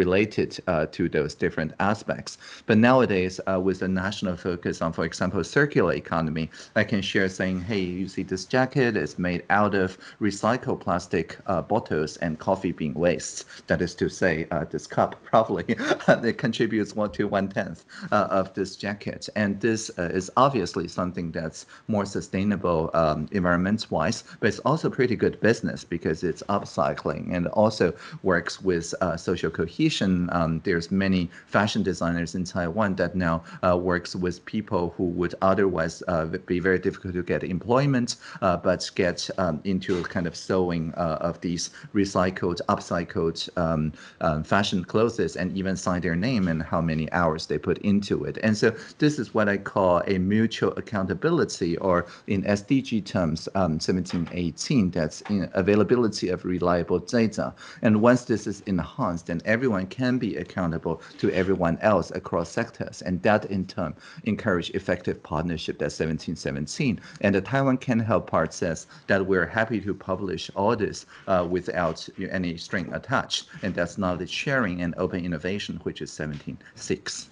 related uh, to those different aspects. But nowadays, uh, with the national focus on, for example, circular economy, I can share saying, hey, you see this jacket is made out of recycled plastic uh, bottles and coffee bean wastes. That is to say, uh, this cup probably it contributes one to one tenth uh, of this jacket. And this uh, is obviously something that's more sustainable um, environment-wise, but it's also pretty good business because it's upcycling and also works with social cohesion. Um, there's many fashion designers in Taiwan that now uh, works with people who would otherwise uh, be very difficult to get employment, uh, but get um, into a kind of sewing uh, of these recycled, upcycled um, um, fashion clothes and even sign their name and how many hours they put into it. And so this is what I call a mutual accountability, or in SDG terms, um, 1718, that's in availability of reliable data. And once this is enhanced, then everyone can be accountable to everyone else across sectors. And that in turn encourage effective partnership That 1717. And the Taiwan Can Help part says that we're happy to publish all this uh, without any string attached. And that's knowledge sharing and open innovation, which is 176.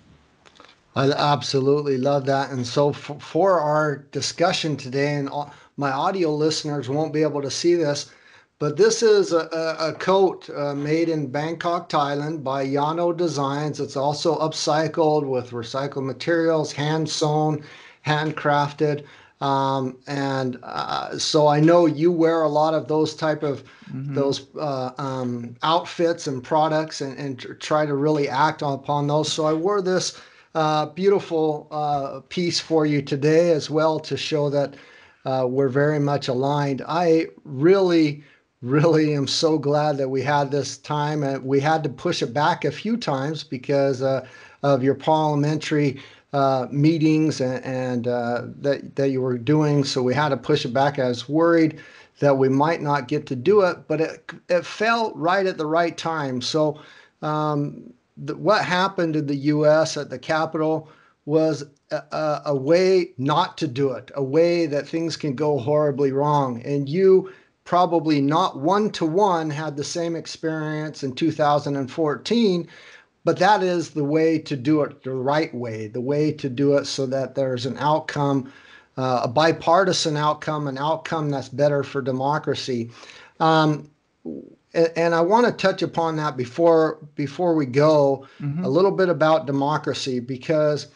I absolutely love that. And so for, for our discussion today, and all, my audio listeners won't be able to see this, but this is a, a, a coat uh, made in Bangkok, Thailand by Yano Designs. It's also upcycled with recycled materials, hand sewn, handcrafted. Um, and uh, so I know you wear a lot of those type of mm-hmm. those uh, um, outfits and products and, and try to really act upon those. So I wore this uh, beautiful uh, piece for you today as well to show that uh, we're very much aligned. I really really am so glad that we had this time and we had to push it back a few times because uh, of your parliamentary uh, meetings and, and uh, that, that you were doing. So we had to push it back. I was worried that we might not get to do it but it, it felt right at the right time. So um, the, what happened in the us at the capitol was a, a way not to do it a way that things can go horribly wrong. And you probably not one to one had the same experience in 2014 but that is the way to do it the right way the way to do it so that there's an outcome uh, a bipartisan outcome an outcome that's better for democracy um, and, I want to touch upon that before before we go mm-hmm. a little bit about democracy because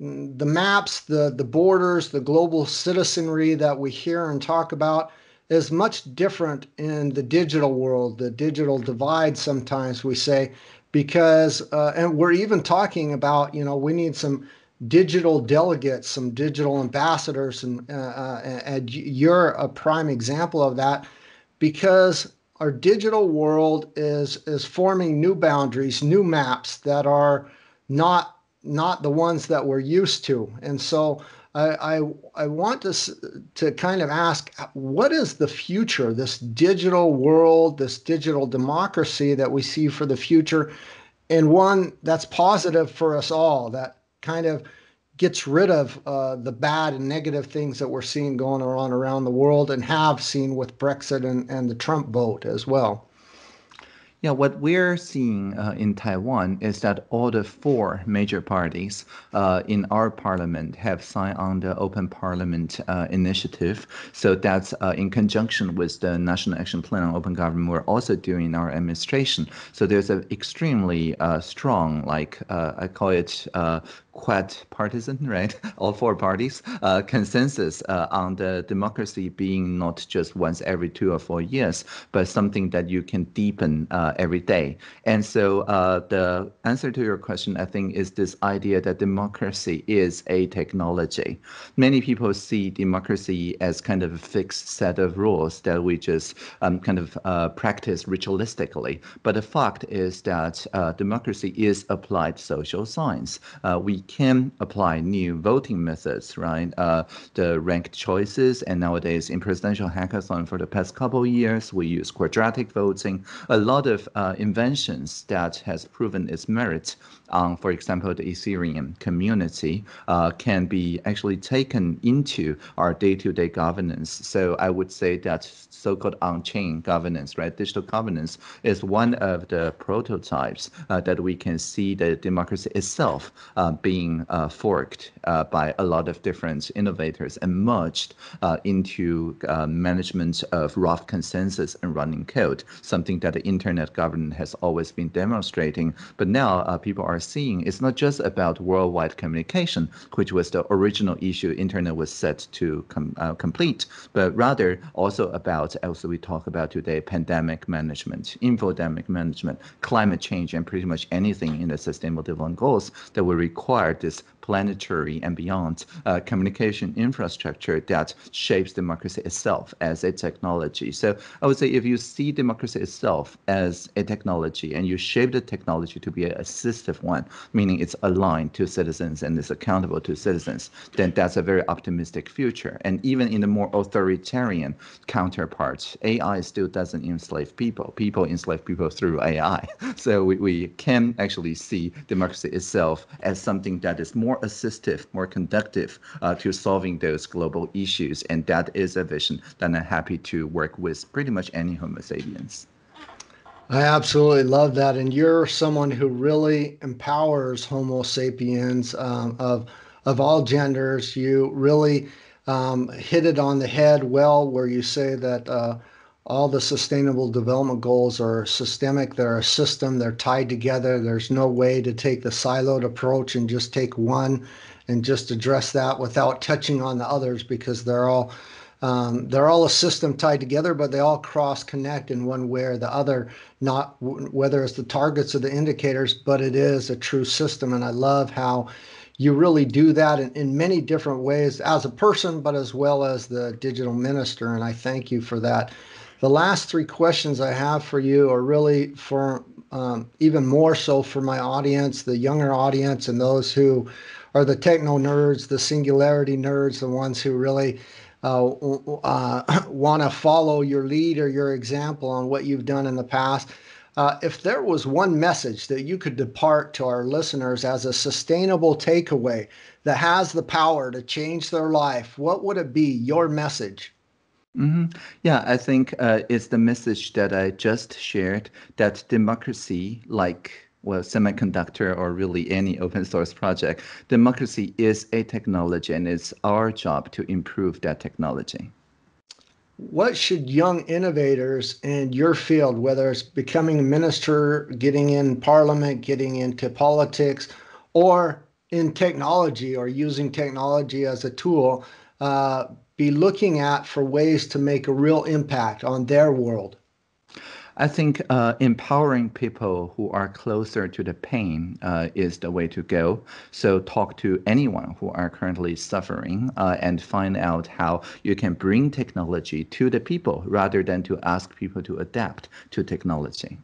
the maps the the borders the global citizenry that we hear and talk about is much different in the digital world, the digital divide, sometimes we say, because, uh, and we're even talking about, you know, we need some digital delegates, some digital ambassadors, and, uh, uh and you're a prime example of that because our digital world is is forming new boundaries, new maps that are not not the ones that we're used to, and so I, I, want to, to kind of ask what is the future, this digital world, this digital democracy that we see for the future, and one that's positive for us all, that kind of gets rid of uh, the bad and negative things that we're seeing going on around the world and have seen with Brexit and, and the Trump vote as well. Yeah, what we're seeing uh, in Taiwan is that all the four major parties uh, in our parliament have signed on the Open Parliament uh, initiative. So that's uh, in conjunction with the National Action Plan on Open Government. We're also doing in our administration. So there's an extremely uh, strong, like uh, I call it quad partisan, right? All four parties uh, consensus uh, on the democracy being not just once every two or four years, but something that you can deepen uh, every day. And so uh, the answer to your question, I think, is this idea that democracy is a technology. Many people see democracy as kind of a fixed set of rules that we just um, kind of uh, practice ritualistically. But the fact is that uh, democracy is applied social science. we can apply new voting methods, right? Uh, the ranked choices, and nowadays in presidential hackathon for the past couple of years, we use quadratic voting. A lot of uh, inventions that has proven its merit on, for example, the Ethereum community uh, can be actually taken into our day-to-day governance. So I would say that so-called on-chain governance, right? Digital governance is one of the prototypes uh, that we can see the democracy itself uh, being uh, forked uh, by a lot of different innovators and merged uh, into management of rough consensus and running code, something that the internet governance has always been demonstrating. But now people are seeing it's not just about worldwide communication, which was the original issue internet was set to com uh, complete, but rather also about, as we talk about today, pandemic management, infodemic management, climate change, and pretty much anything in the sustainable development goals that will require this planetary and beyond uh, communication infrastructure that shapes democracy itself as a technology. So I would say if you see democracy itself as a technology and you shape the technology to be an assistive one, meaning it's aligned to citizens and is accountable to citizens, then that's a very optimistic future. And even in the more authoritarian counterparts, AI still doesn't enslave people. People enslave people through AI. So we, we can actually see democracy itself as something that is more more assistive, more conductive uh, to solving those global issues. And that is a vision that I'm happy to work with pretty much any Homo sapiens. I absolutely love that. And you're someone who really empowers Homo sapiens um, of, of all genders. You really um, hit it on the head well, where you say that. Uh, all the sustainable development goals are systemic. They're a system. They're tied together. There's no way to take the siloed approach and just take one and just address that without touching on the others because they're all um, they're all a system tied together but they all cross connect in one way or the other not whether it's the targets or the indicators but it is a true system. And i love how you really do that in, in many different ways as a person but as well as the digital minister. And i thank you for that the last three questions I have for you are really for um, even more so for my audience, the younger audience, and those who are the techno nerds, the singularity nerds, the ones who really uh, uh, want to follow your lead or your example on what you've done in the past. Uh, if there was one message that you could depart to our listeners as a sustainable takeaway that has the power to change their life, what would it be? Your message? Mm-hmm. Yeah, I think uh, it's the message that I just shared that democracy, like well, semiconductor or really any open source project, democracy is a technology and it's our job to improve that technology. What should young innovators in your field, whether it's becoming a minister, getting in parliament, getting into politics, or in technology or using technology as a tool, uh, be looking at for ways to make a real impact on their world? I think uh, empowering people who are closer to the pain uh, is the way to go. So talk to anyone who are currently suffering uh, and find out how you can bring technology to the people rather than to ask people to adapt to technology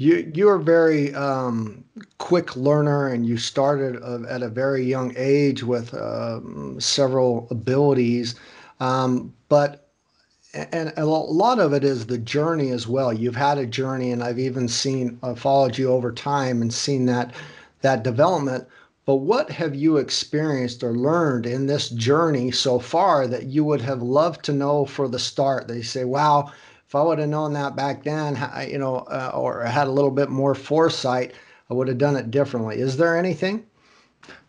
you you're a very um, quick learner and you started uh, at a very young age with um, several abilities. Um, but and a lot of it is the journey as well. You've had a journey and i've even seen uh, followed you over time and seen that that development. But what have you experienced or learned in this journey so far that you would have loved to know for the start? They say wow if I would have known that back then, you know, uh, or had a little bit more foresight, I would have done it differently. Is there anything?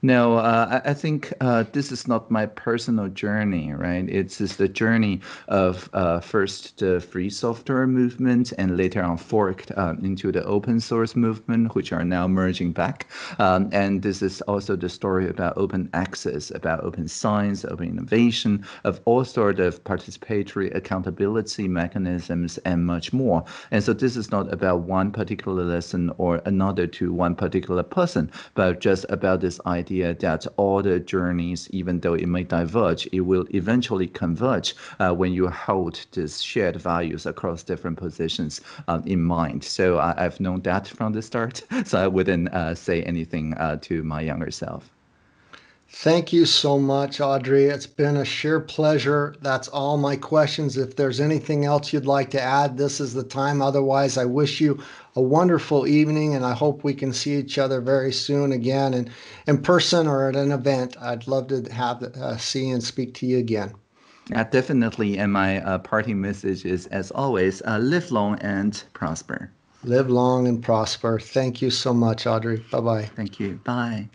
No, uh, I, think uh, this is not my personal journey, right? It's just the journey of uh, first the free software movement and later on forked uh, into the open source movement, which are now merging back. Um, and this is also the story about open access, about open science, open innovation, of all sort of participatory accountability mechanisms and much more. And so this is not about one particular lesson or another to one particular person, but just about this idea that all the journeys, even though it may diverge, it will eventually converge uh, when you hold these shared values across different positions uh, in mind. So I, have known that from the start, so I wouldn't uh, say anything uh, to my younger self. Thank you so much, Audrey. It's been a sheer pleasure. That's all my questions. If there's anything else you'd like to add, this is the time. Otherwise, I wish you a wonderful evening and I hope we can see each other very soon again and in person or at an event. I'd love to have uh, see and speak to you again. Yeah, definitely. And my uh, parting message is, as always, uh, live long and prosper. Live long and prosper. Thank you so much, Audrey. Bye bye. Thank you. Bye.